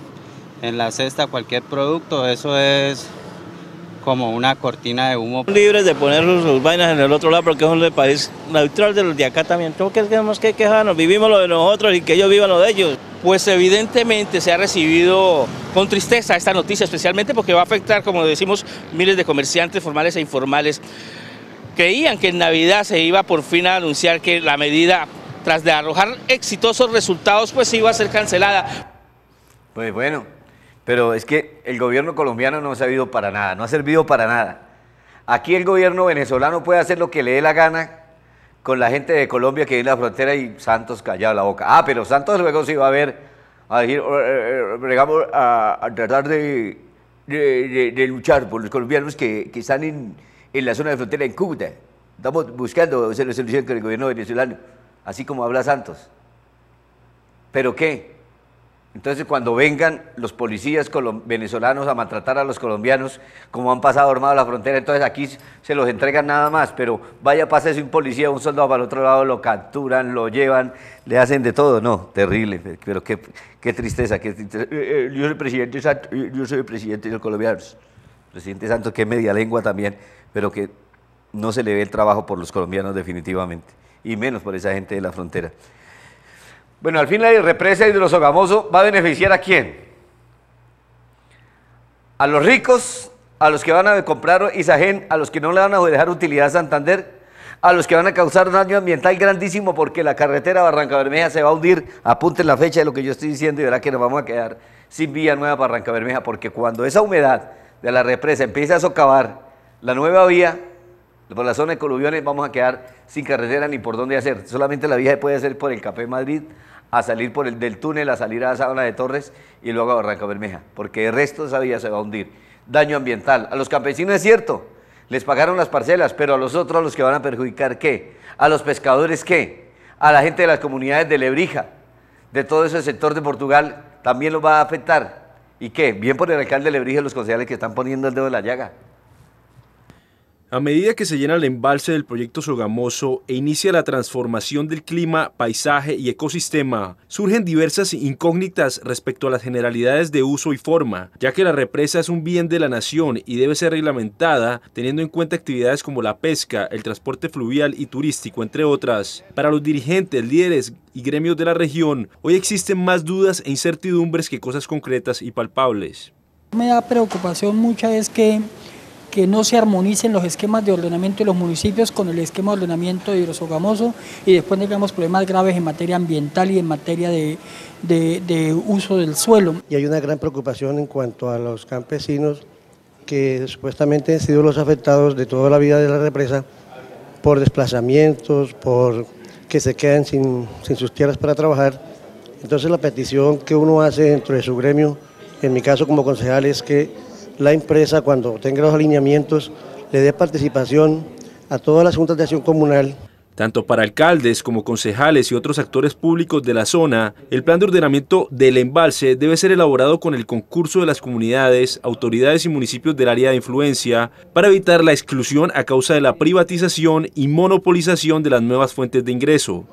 en la cesta cualquier producto, eso es como una cortina de humo. Libres de poner sus vainas en el otro lado porque es un país neutral de los de acá también. ¿Cómo que tenemos que quejarnos? Vivimos lo de nosotros y que ellos vivan lo de ellos. Pues evidentemente se ha recibido con tristeza esta noticia, especialmente porque va a afectar, como decimos, miles de comerciantes formales e informales. Creían que en Navidad se iba por fin a anunciar que la medida, tras de arrojar exitosos resultados, pues iba a ser cancelada. Pues bueno, pero es que el gobierno colombiano no ha servido para nada, no ha servido para nada. Aquí el gobierno venezolano puede hacer lo que le dé la gana con la gente de Colombia que viene a la frontera y Santos callado la boca. Ah, pero Santos luego sí va a ver, a decir, eh, eh, a, tratar de, luchar por los colombianos que, están en, la zona de frontera en Cúcuta. Estamos buscando solución con el gobierno venezolano, así como habla Santos. ¿Pero qué? Entonces, cuando vengan los policías venezolanos a maltratar a los colombianos, como han pasado armados la frontera, entonces aquí se los entregan nada más, pero vaya, pase un policía, un soldado para el otro lado, lo capturan, lo llevan, le hacen de todo. No, terrible, pero qué, tristeza. Qué eh, eh, yo soy presidente yo soy el presidente de los colombianos. Presidente Santos, que media lengua también, pero que no se le ve el trabajo por los colombianos definitivamente, y menos por esa gente de la frontera. Bueno, al fin la represa hidrosogamoso va a beneficiar a quién? A los ricos, a los que van a comprar Isagen, a los que no le van a dejar utilidad a Santander, a los que van a causar un daño ambiental grandísimo porque la carretera Barranca Bermeja se va a hundir. Apunten la fecha de lo que yo estoy diciendo y verá que nos vamos a quedar sin vía nueva Barranca Bermeja porque cuando esa humedad de la represa empieza a socavar la nueva vía, por la zona de coluviones vamos a quedar sin carretera ni por dónde hacer. Solamente la vía se puede hacer por el Café Madrid a salir por el del túnel, a salir a Sabana de Torres y luego a Barranca Bermeja, porque el resto de esa vía se va a hundir. Daño ambiental. A los campesinos es cierto, les pagaron las parcelas, pero a los otros, a los que van a perjudicar, ¿qué? A los pescadores, ¿qué? A la gente de las comunidades de Lebrija, de todo ese sector de Portugal, también los va a afectar. ¿Y qué? Bien por el alcalde de Lebrija y los concejales que están poniendo el dedo en la llaga. A medida que se llena el embalse del proyecto Sogamoso e inicia la transformación del clima, paisaje y ecosistema, surgen diversas incógnitas respecto a las generalidades de uso y forma, ya que la represa es un bien de la nación y debe ser reglamentada teniendo en cuenta actividades como la pesca, el transporte fluvial y turístico, entre otras. Para los dirigentes, líderes y gremios de la región, hoy existen más dudas e incertidumbres que cosas concretas y palpables. Me da preocupación mucha es que que no se armonicen los esquemas de ordenamiento de los municipios con el esquema de ordenamiento de hidrosogamoso y después tengamos problemas graves en materia ambiental y en materia de, de, uso del suelo. Y hay una gran preocupación en cuanto a los campesinos que supuestamente han sido los afectados de toda la vida de la represa por desplazamientos, por que se queden sin, sin sus tierras para trabajar. Entonces la petición que uno hace dentro de su gremio, en mi caso como concejal, es que la empresa cuando tenga los alineamientos le dé participación a todas las juntas de acción comunal. Tanto para alcaldes como concejales y otros actores públicos de la zona, el plan de ordenamiento del embalse debe ser elaborado con el concurso de las comunidades, autoridades y municipios del área de influencia para evitar la exclusión a causa de la privatización y monopolización de las nuevas fuentes de ingreso.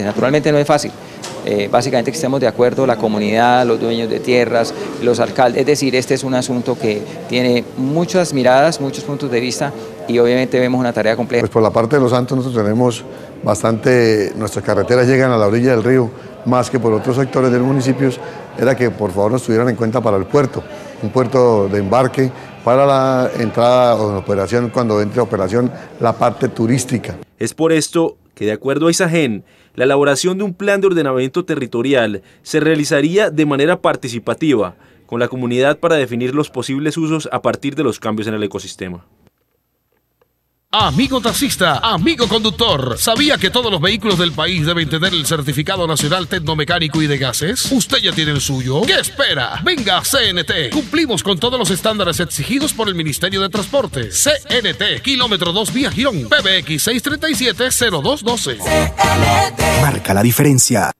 Naturalmente no es fácil, eh, básicamente que estemos de acuerdo la comunidad, los dueños de tierras, los alcaldes, es decir, este es un asunto que tiene muchas miradas, muchos puntos de vista y obviamente vemos una tarea compleja. Pues por la parte de los Santos nosotros tenemos bastante, nuestras carreteras llegan a la orilla del río, más que por otros sectores del municipio, era que por favor nos tuvieran en cuenta para el puerto, un puerto de embarque para la entrada o operación, cuando entre a operación la parte turística. Es por esto que de acuerdo a Isagen, la elaboración de un plan de ordenamiento territorial se realizaría de manera participativa con la comunidad para definir los posibles usos a partir de los cambios en el ecosistema. Amigo taxista, amigo conductor, ¿sabía que todos los vehículos del país deben tener el certificado nacional tecnomecánico y de gases? ¿Usted ya tiene el suyo? ¿Qué espera? Venga CNT. Cumplimos con todos los estándares exigidos por el Ministerio de Transporte. CNT, kilómetro 2 vía Girón, PBX 637-0212. Marca la diferencia.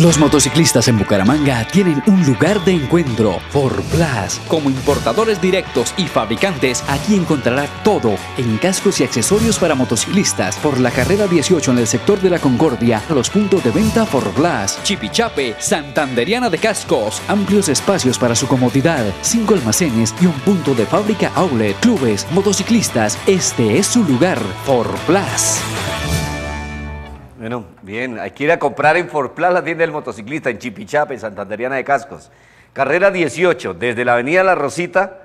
Los motociclistas en Bucaramanga tienen un lugar de encuentro, Plus. Como importadores directos y fabricantes, aquí encontrará todo en cascos y accesorios para motociclistas por la carrera 18 en el sector de la Concordia, a los puntos de venta Plus, Chipichape, Santanderiana de Cascos, amplios espacios para su comodidad, cinco almacenes y un punto de fábrica outlet, clubes, motociclistas. Este es su lugar, Plus. Bueno, bien, hay que ir a comprar en Forplas la tienda del motociclista en Chipichape, en Santanderiana de Cascos. Carrera 18, desde la avenida La Rosita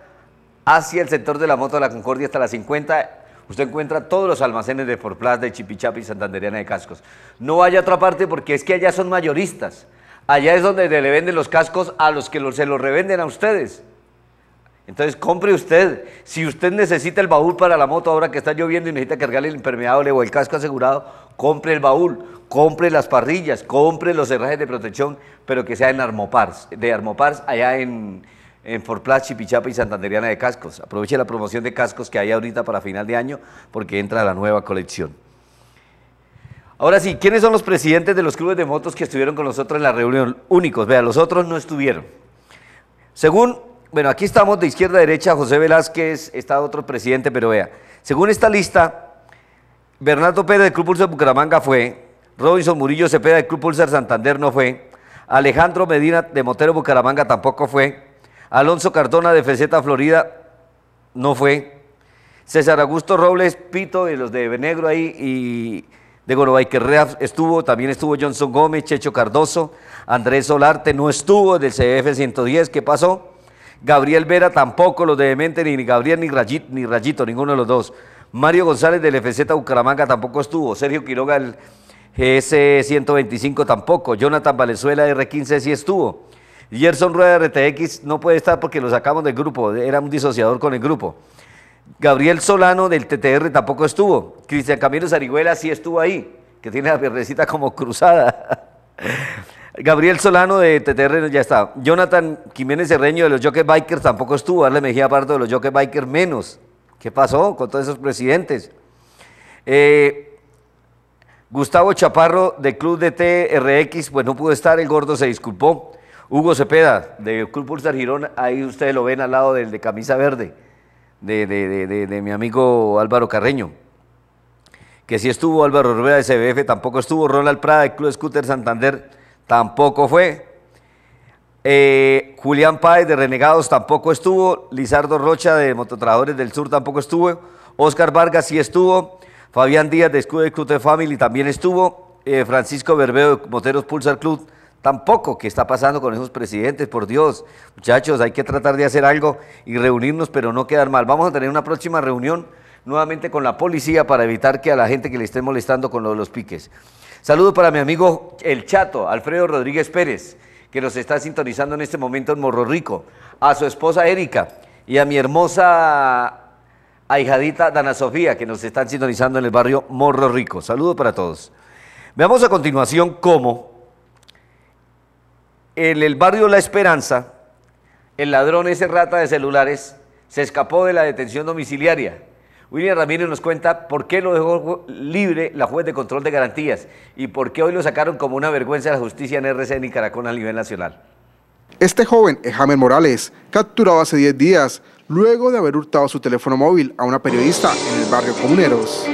hacia el sector de la moto de la Concordia hasta la 50. Usted encuentra todos los almacenes de Forplas de Chipichape y Santanderiana de Cascos. No vaya a otra parte porque es que allá son mayoristas. Allá es donde le venden los cascos a los que se los revenden a ustedes. Entonces compre usted, si usted necesita el baúl para la moto ahora que está lloviendo y necesita cargarle el impermeable o el casco asegurado, compre el baúl, compre las parrillas, compre los herrajes de protección, pero que sea en Armopars, de Armopars allá en, en Forplas, Chipichapa y Santanderiana de Cascos. Aproveche la promoción de cascos que hay ahorita para final de año porque entra la nueva colección. Ahora sí, ¿quiénes son los presidentes de los clubes de motos que estuvieron con nosotros en la reunión? Únicos, vea, los otros no estuvieron. Según bueno, aquí estamos de izquierda a derecha, José Velázquez, está otro presidente, pero vea, según esta lista, Bernardo Pérez del Club Pulsar Bucaramanga fue, Robinson Murillo Cepeda del Club Pulsar Santander no fue, Alejandro Medina de Motero Bucaramanga tampoco fue, Alonso Cardona de Feceta Florida no fue, César Augusto Robles Pito de los de Benegro ahí y de Gorobay estuvo, también estuvo Johnson Gómez, Checho Cardoso, Andrés Solarte no estuvo del CF 110, ¿qué pasó? Gabriel Vera tampoco, los de Demente, ni Gabriel ni Rayito, ni Rayito, ninguno de los dos. Mario González del FZ Bucaramanga tampoco estuvo. Sergio Quiroga del GS 125 tampoco. Jonathan Valenzuela R15 sí estuvo. Gerson Rueda RTX no puede estar porque lo sacamos del grupo, era un disociador con el grupo. Gabriel Solano del TTR tampoco estuvo. Cristian Camilo Zarigüela sí estuvo ahí, que tiene la piernecita como cruzada. Gabriel Solano de TTR ya está. Jonathan Jiménez Cerreño de los Jockey Bikers tampoco estuvo. Darle Mejía Pardo de los Jockey Bikers menos. ¿Qué pasó con todos esos presidentes? Eh, Gustavo Chaparro del Club de TRX, pues no pudo estar, el gordo se disculpó. Hugo Cepeda del Club Pulsar Girón, ahí ustedes lo ven al lado del de camisa verde, de, de- de- de mi amigo Álvaro Carreño. Que sí estuvo Álvaro Rueda de CBF, tampoco estuvo. Ronald Prada del Club Scooter Santander, tampoco fue. Eh, Julián Páez de Renegados tampoco estuvo. Lizardo Rocha de Mototrabajadores del Sur tampoco estuvo. Oscar Vargas sí estuvo. Fabián Díaz de Club de Family también estuvo. Eh, Francisco Berbeo de Moteros Pulsar Club tampoco. ¿Qué está pasando con esos presidentes? Por Dios. Muchachos, hay que tratar de hacer algo y reunirnos, pero no quedar mal. Vamos a tener una próxima reunión nuevamente con la policía para evitar que a la gente que le esté molestando con los piques. Saludo para mi amigo El Chato, Alfredo Rodríguez Pérez, que nos está sintonizando en este momento en Morro Rico, a su esposa Erika y a mi hermosa ahijadita Dana Sofía, que nos están sintonizando en el barrio Morro Rico. Saludo para todos. Veamos a continuación cómo en el barrio La Esperanza, el ladrón ese rata de celulares se escapó de la detención domiciliaria. William Ramírez nos cuenta por qué lo dejó libre la juez de control de garantías y por qué hoy lo sacaron como una vergüenza de la justicia en RCN y Caracol a nivel nacional. Este joven, Ejamer Morales, capturado hace 10 días, luego de haber hurtado su teléfono móvil a una periodista en el barrio Comuneros.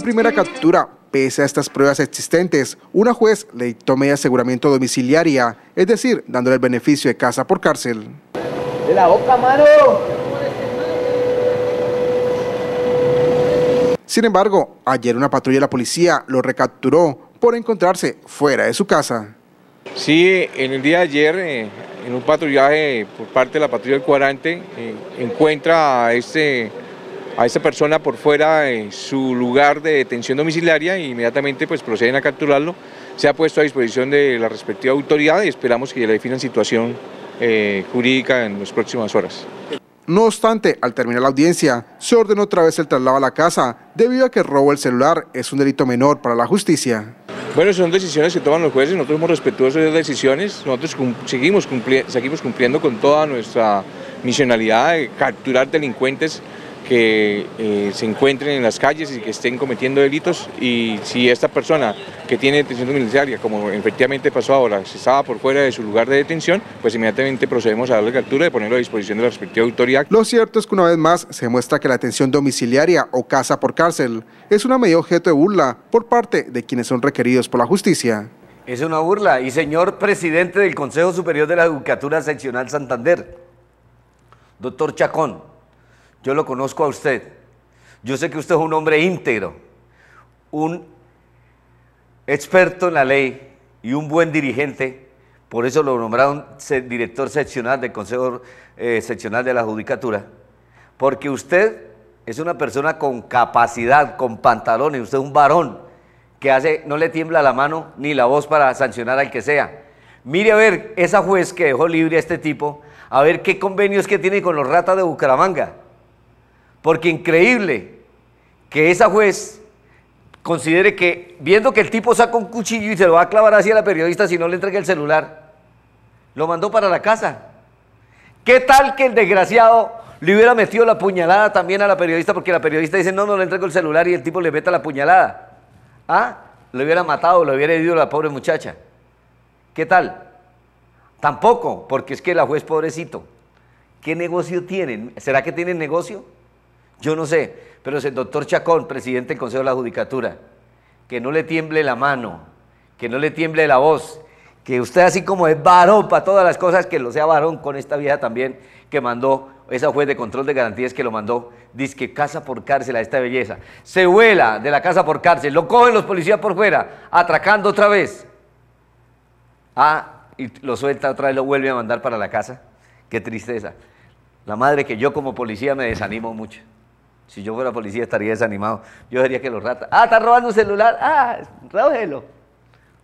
La primera captura, pese a estas pruebas existentes, una juez le dictó media aseguramiento domiciliaria, es decir, dándole el beneficio de casa por cárcel. De la boca, mano. Sin embargo, ayer una patrulla de la policía lo recapturó por encontrarse fuera de su casa. Sí, en el día de ayer, eh, en un patrullaje por parte de la patrulla del cuadrante, eh, encuentra a, este, a esta persona por fuera de su lugar de detención domiciliaria e inmediatamente pues, proceden a capturarlo. Se ha puesto a disposición de la respectiva autoridad y esperamos que le definan situación eh, jurídica en las próximas horas. No obstante, al terminar la audiencia, se ordenó otra vez el traslado a la casa, debido a que el robo del celular es un delito menor para la justicia. Bueno, son decisiones que toman los jueces, nosotros somos respetuosos de esas decisiones, nosotros cum- seguimos, cumpli- seguimos cumpliendo con toda nuestra misionalidad de capturar delincuentes que eh, se encuentren en las calles y que estén cometiendo delitos y si esta persona que tiene detención domiciliaria, como efectivamente pasó ahora, si estaba por fuera de su lugar de detención, pues inmediatamente procedemos a darle captura y ponerlo a disposición de la respectiva autoridad. Lo cierto es que una vez más se muestra que la atención domiciliaria o casa por cárcel es una medida objeto de burla por parte de quienes son requeridos por la justicia. Es una burla. Y señor presidente del Consejo Superior de la Judicatura Seccional Santander, doctor Chacón, yo lo conozco a usted. Yo sé que usted es un hombre íntegro, un experto en la ley y un buen dirigente. Por eso lo nombraron director seccional del Consejo eh, Seccional de la Judicatura. Porque usted es una persona con capacidad, con pantalones, usted es un varón que hace, no le tiembla la mano ni la voz para sancionar al que sea. Mire a ver esa juez que dejó libre a este tipo, a ver qué convenios que tiene con los ratas de Bucaramanga. Porque increíble que esa juez considere que, viendo que el tipo saca un cuchillo y se lo va a clavar hacia la periodista si no le entrega el celular, lo mandó para la casa. ¿Qué tal que el desgraciado le hubiera metido la puñalada también a la periodista porque la periodista dice, no, no le entrego el celular y el tipo le mete la puñalada? ¿Ah? Lo hubiera matado, lo hubiera herido la pobre muchacha. ¿Qué tal? Tampoco, porque es que la juez pobrecito, ¿qué negocio tienen? ¿Será que tienen negocio? Yo no sé, pero es el doctor Chacón, presidente del Consejo de la Judicatura, que no le tiemble la mano, que no le tiemble la voz, que usted así como es varón para todas las cosas, que lo sea varón con esta vieja también, que mandó esa juez de control de garantías que lo mandó, dice que casa por cárcel a esta belleza. Se vuela de la casa por cárcel, lo cogen los policías por fuera, atracando otra vez. Ah, y lo suelta otra vez, lo vuelve a mandar para la casa. Qué tristeza. La madre que yo como policía me desanimo mucho. Si yo fuera policía estaría desanimado. Yo diría que los ratas. Ah, está robando un celular. Ah, rábelo.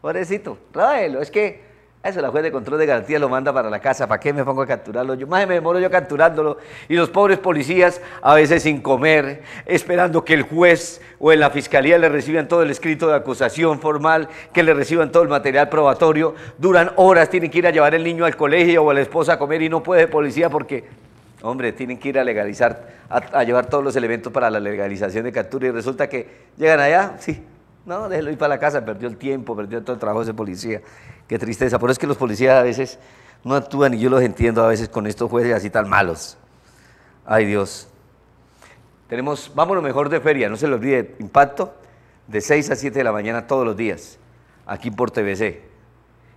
Pobrecito, rábelo. Es que eso la juez de control de garantía lo manda para la casa. ¿Para qué me pongo a capturarlo? Yo más me demoro yo capturándolo. Y los pobres policías, a veces sin comer, esperando que el juez o en la fiscalía le reciban todo el escrito de acusación formal, que le reciban todo el material probatorio. Duran horas, tienen que ir a llevar el niño al colegio o a la esposa a comer y no puede policía porque Hombre, tienen que ir a legalizar, a, llevar todos los elementos para la legalización de captura y resulta que llegan allá, sí, no, déjelo ir para la casa, perdió el tiempo, perdió todo el trabajo de ese policía. Qué tristeza. Por eso es que los policías a veces no actúan y yo los entiendo a veces con estos jueces así tan malos. Ay Dios. Tenemos, vámonos mejor de feria, no se lo olvide, impacto de 6 a 7 de la mañana todos los días, aquí por TVC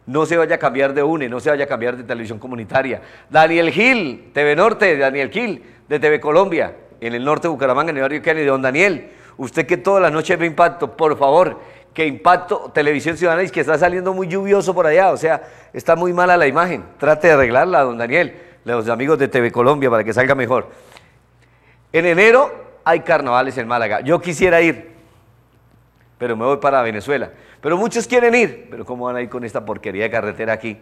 no se vaya a cambiar de UNE, no se vaya a cambiar de televisión comunitaria. Daniel Gil, TV Norte, Daniel Gil, de TV Colombia, en el norte de Bucaramanga, en el barrio Kennedy. Don Daniel, usted que toda la noche ve Impacto, por favor, que Impacto Televisión Ciudadana y que está saliendo muy lluvioso por allá, o sea, está muy mala la imagen. Trate de arreglarla, don Daniel, los amigos de TV Colombia, para que salga mejor. En enero hay carnavales en Málaga. Yo quisiera ir, pero me voy para Venezuela. Pero muchos quieren ir, pero ¿cómo van a ir con esta porquería de carretera aquí?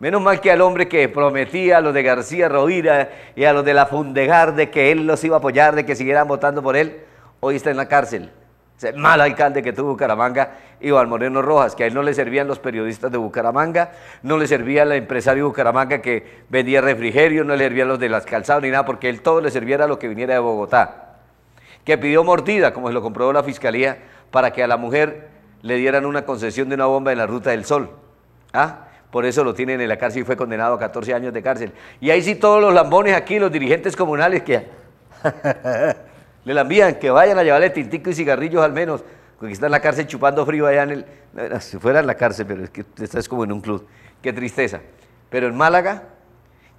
Menos mal que al hombre que prometía a los de García Rovira y a los de la Fundegar de que él los iba a apoyar, de que siguieran votando por él, hoy está en la cárcel. Ese mal alcalde que tuvo Bucaramanga, Iván Moreno Rojas, que a él no le servían los periodistas de Bucaramanga, no le servía el empresario de Bucaramanga que vendía refrigerio, no le servían los de las calzadas ni nada, porque él todo le servía a lo que viniera de Bogotá. Que pidió mordida, como se lo comprobó la fiscalía, para que a la mujer le dieran una concesión de una bomba en la Ruta del Sol. ¿Ah? Por eso lo tienen en la cárcel y fue condenado a 14 años de cárcel. Y ahí sí todos los lambones aquí, los dirigentes comunales que le la envían, que vayan a llevarle tintico y cigarrillos al menos, porque está en la cárcel chupando frío allá en el... Si fuera en la cárcel, pero es que estás como en un club. Qué tristeza. Pero en Málaga,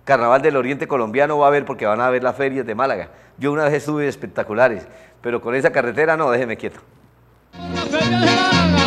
Carnaval del Oriente Colombiano va a haber porque van a ver las ferias de Málaga. Yo una vez estuve espectaculares, pero con esa carretera no, déjeme quieto. ¡Felicidades!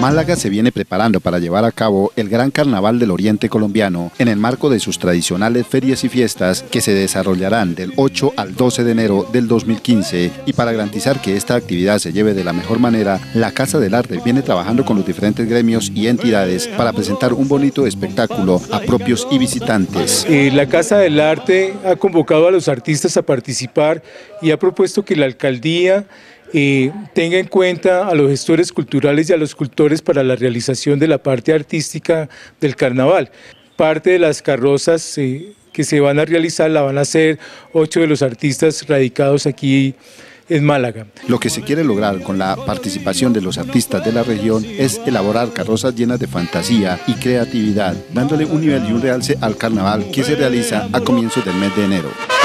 Málaga se viene preparando para llevar a cabo el Gran Carnaval del Oriente Colombiano en el marco de sus tradicionales ferias y fiestas que se desarrollarán del 8 al 12 de enero del 2015 y para garantizar que esta actividad se lleve de la mejor manera, la Casa del Arte viene trabajando con los diferentes gremios y entidades para presentar un bonito espectáculo a propios y visitantes. Eh, la Casa del Arte ha convocado a los artistas a participar y ha propuesto que la alcaldía tenga en cuenta a los gestores culturales y a los cultores para la realización de la parte artística del carnaval. Parte de las carrozas eh, que se van a realizar la van a hacer ocho de los artistas radicados aquí en Málaga. Lo que se quiere lograr con la participación de los artistas de la región es elaborar carrozas llenas de fantasía y creatividad, dándole un nivel y un realce al carnaval que se realiza a comienzos del mes de enero.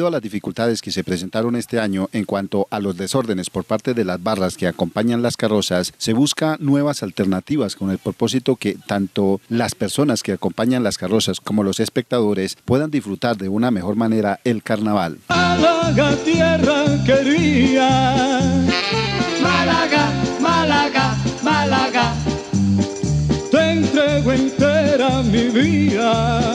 Debido a las dificultades que se presentaron este año en cuanto a los desórdenes por parte de las barras que acompañan las carrozas, se busca nuevas alternativas con el propósito que tanto las personas que acompañan las carrozas como los espectadores puedan disfrutar de una mejor manera el carnaval. Málaga, tierra quería. Málaga, Málaga, Málaga. Te entrego entera mi vida.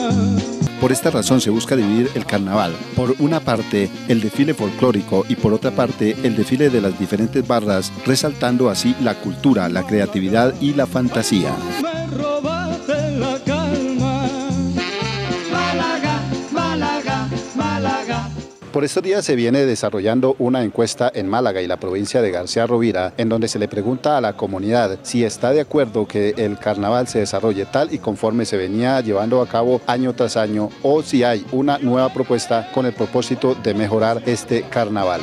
Por esta razón se busca dividir el carnaval. Por una parte, el desfile folclórico y por otra parte, el desfile de las diferentes barras, resaltando así la cultura, la creatividad y la fantasía. Por estos días se viene desarrollando una encuesta en Málaga y la provincia de García Rovira, en donde se le pregunta a la comunidad si está de acuerdo que el carnaval se desarrolle tal y conforme se venía llevando a cabo año tras año, o si hay una nueva propuesta con el propósito de mejorar este carnaval.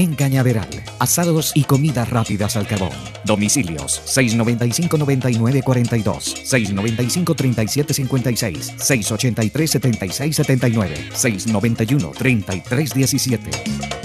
en Cañaveral. Asados y comidas rápidas al carbón. Domicilios 695-9942, 695-3756, 683-7679, 691-3317.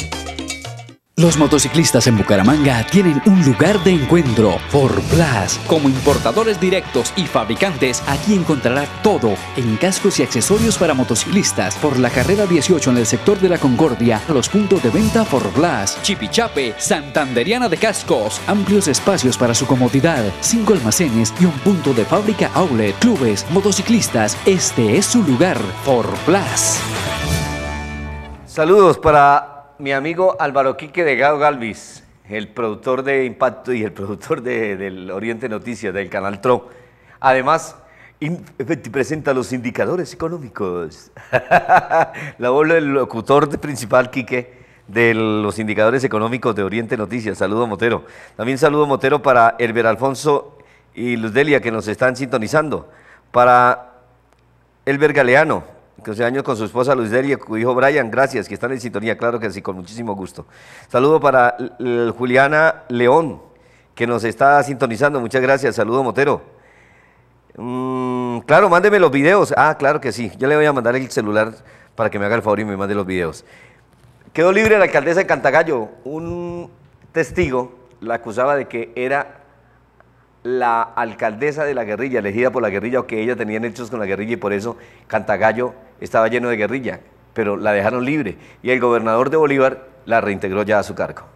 Los motociclistas en Bucaramanga tienen un lugar de encuentro, Plus. Como importadores directos y fabricantes, aquí encontrará todo en cascos y accesorios para motociclistas. Por la carrera 18 en el sector de la Concordia, los puntos de venta Plus, Chipichape, Santanderiana de Cascos, amplios espacios para su comodidad, cinco almacenes y un punto de fábrica outlet, clubes, motociclistas. Este es su lugar, Plus. Saludos para mi amigo Álvaro Quique de Gado Galvis, el productor de Impacto y el productor de, del Oriente Noticias, del canal TRO. Además, presenta los indicadores económicos. La voz del locutor principal, Quique, de los indicadores económicos de Oriente Noticias. Saludo Motero. También saludo Motero para Herber Alfonso y Luz Delia que nos están sintonizando. Para Elber Galeano, 15 años con su esposa Luis Delia, hijo Brian, gracias, que están en sintonía, claro que sí, con muchísimo gusto. Saludo para Juliana León, que nos está sintonizando, muchas gracias, saludo Motero. Mm, claro, mándeme los videos, ah, claro que sí, yo le voy a mandar el celular para que me haga el favor y me mande los videos. Quedó libre la alcaldesa de Cantagallo, un testigo la acusaba de que era la alcaldesa de la guerrilla, elegida por la guerrilla, o que ella tenía hechos con la guerrilla y por eso Cantagallo estaba lleno de guerrilla, pero la dejaron libre y el gobernador de Bolívar la reintegró ya a su cargo.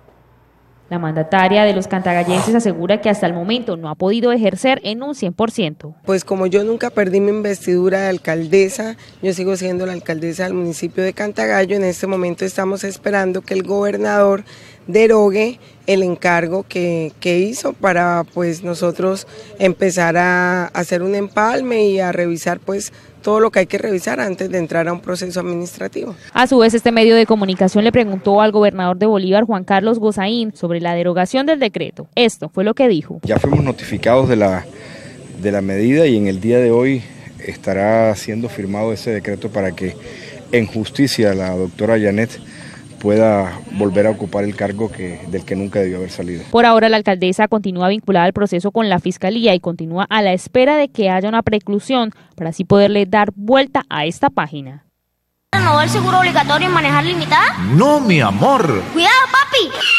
La mandataria de los cantagallenses asegura que hasta el momento no ha podido ejercer en un 100%. Pues como yo nunca perdí mi investidura de alcaldesa, yo sigo siendo la alcaldesa del municipio de Cantagallo, en este momento estamos esperando que el gobernador derogue el encargo que, hizo para pues nosotros empezar a hacer un empalme y a revisar pues todo lo que hay que revisar antes de entrar a un proceso administrativo. A su vez, este medio de comunicación le preguntó al gobernador de Bolívar, Juan Carlos Gozaín, sobre la derogación del decreto. Esto fue lo que dijo. Ya fuimos notificados de la, de la medida y en el día de hoy estará siendo firmado ese decreto para que en justicia la doctora Janet pueda volver a ocupar el cargo que, del que nunca debió haber salido. Por ahora la alcaldesa continúa vinculada al proceso con la fiscalía y continúa a la espera de que haya una preclusión para así poderle dar vuelta a esta página. ¿No el seguro obligatorio y manejar limitada? No, mi amor. Cuidado, papi.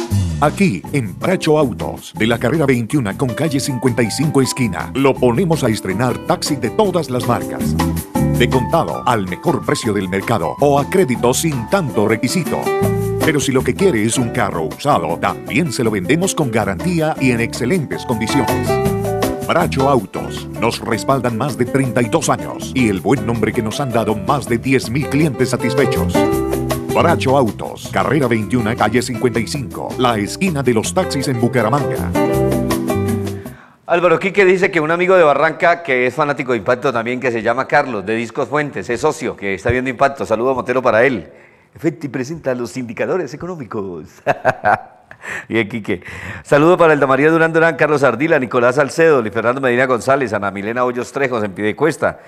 Aquí, en Bracho Autos, de la carrera 21 con calle 55 esquina, lo ponemos a estrenar taxi de todas las marcas. De contado, al mejor precio del mercado o a crédito sin tanto requisito. Pero si lo que quiere es un carro usado, también se lo vendemos con garantía y en excelentes condiciones. Bracho Autos. Nos respaldan más de 32 años y el buen nombre que nos han dado más de 10.000 clientes satisfechos. Bracho Autos, carrera 21, calle 55, la esquina de los taxis en Bucaramanga. Álvaro Quique dice que un amigo de Barranca que es fanático de Impacto también, que se llama Carlos, de Discos Fuentes, es socio, que está viendo Impacto. Saludo a Montero para él. Efecti presenta los indicadores económicos. Bien, Quique. Saludo para el de María Durán Durán, Carlos Ardila, Nicolás Salcedo, Luis Fernando Medina González, Ana Milena Hoyos Trejos, en Pidecuesta,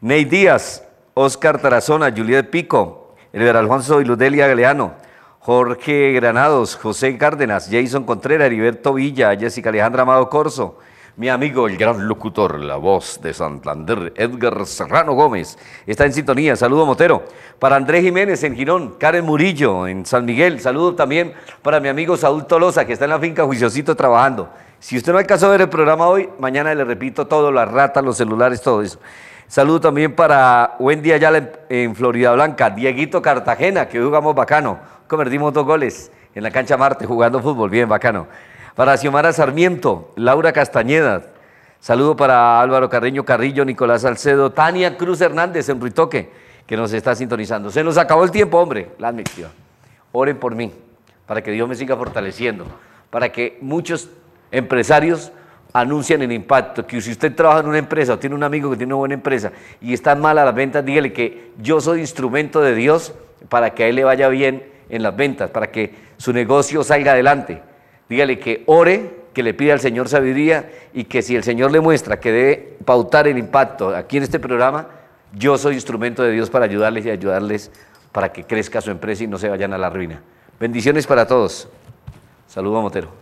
Ney Díaz, Oscar Tarazona, Juliet Pico, Elber Alfonso y Ludelia Galeano, Jorge Granados, José Cárdenas, Jason Contreras, Heriberto Villa, Jessica Alejandra Amado Corso, Mi amigo, el gran locutor, la voz de Santander, Edgar Serrano Gómez, está en sintonía. Saludo Motero. Para Andrés Jiménez en Girón, Karen Murillo en San Miguel. Saludo también para mi amigo Saúl Tolosa, que está en la finca Juiciosito trabajando. Si usted no alcanzó a ver el programa hoy, mañana le repito todo, las ratas, los celulares, todo eso. Saludo también para Wendy Ayala en, Florida Blanca, Dieguito Cartagena, que jugamos bacano. Convertimos dos goles en la cancha Marte jugando fútbol, bien bacano. Para Xiomara Sarmiento, Laura Castañeda, saludo para Álvaro Carreño Carrillo, Nicolás Salcedo, Tania Cruz Hernández en Ruitoque, que nos está sintonizando. Se nos acabó el tiempo, hombre, la admisión. Oren por mí, para que Dios me siga fortaleciendo, para que muchos empresarios anuncien el impacto, que si usted trabaja en una empresa o tiene un amigo que tiene una buena empresa y está mal a las ventas, dígale que yo soy instrumento de Dios para que a él le vaya bien en las ventas, para que su negocio salga adelante. Dígale que ore, que le pida al Señor sabiduría y que si el Señor le muestra que debe pautar el impacto aquí en este programa, yo soy instrumento de Dios para ayudarles y ayudarles para que crezca su empresa y no se vayan a la ruina. Bendiciones para todos. Saludos, Motero.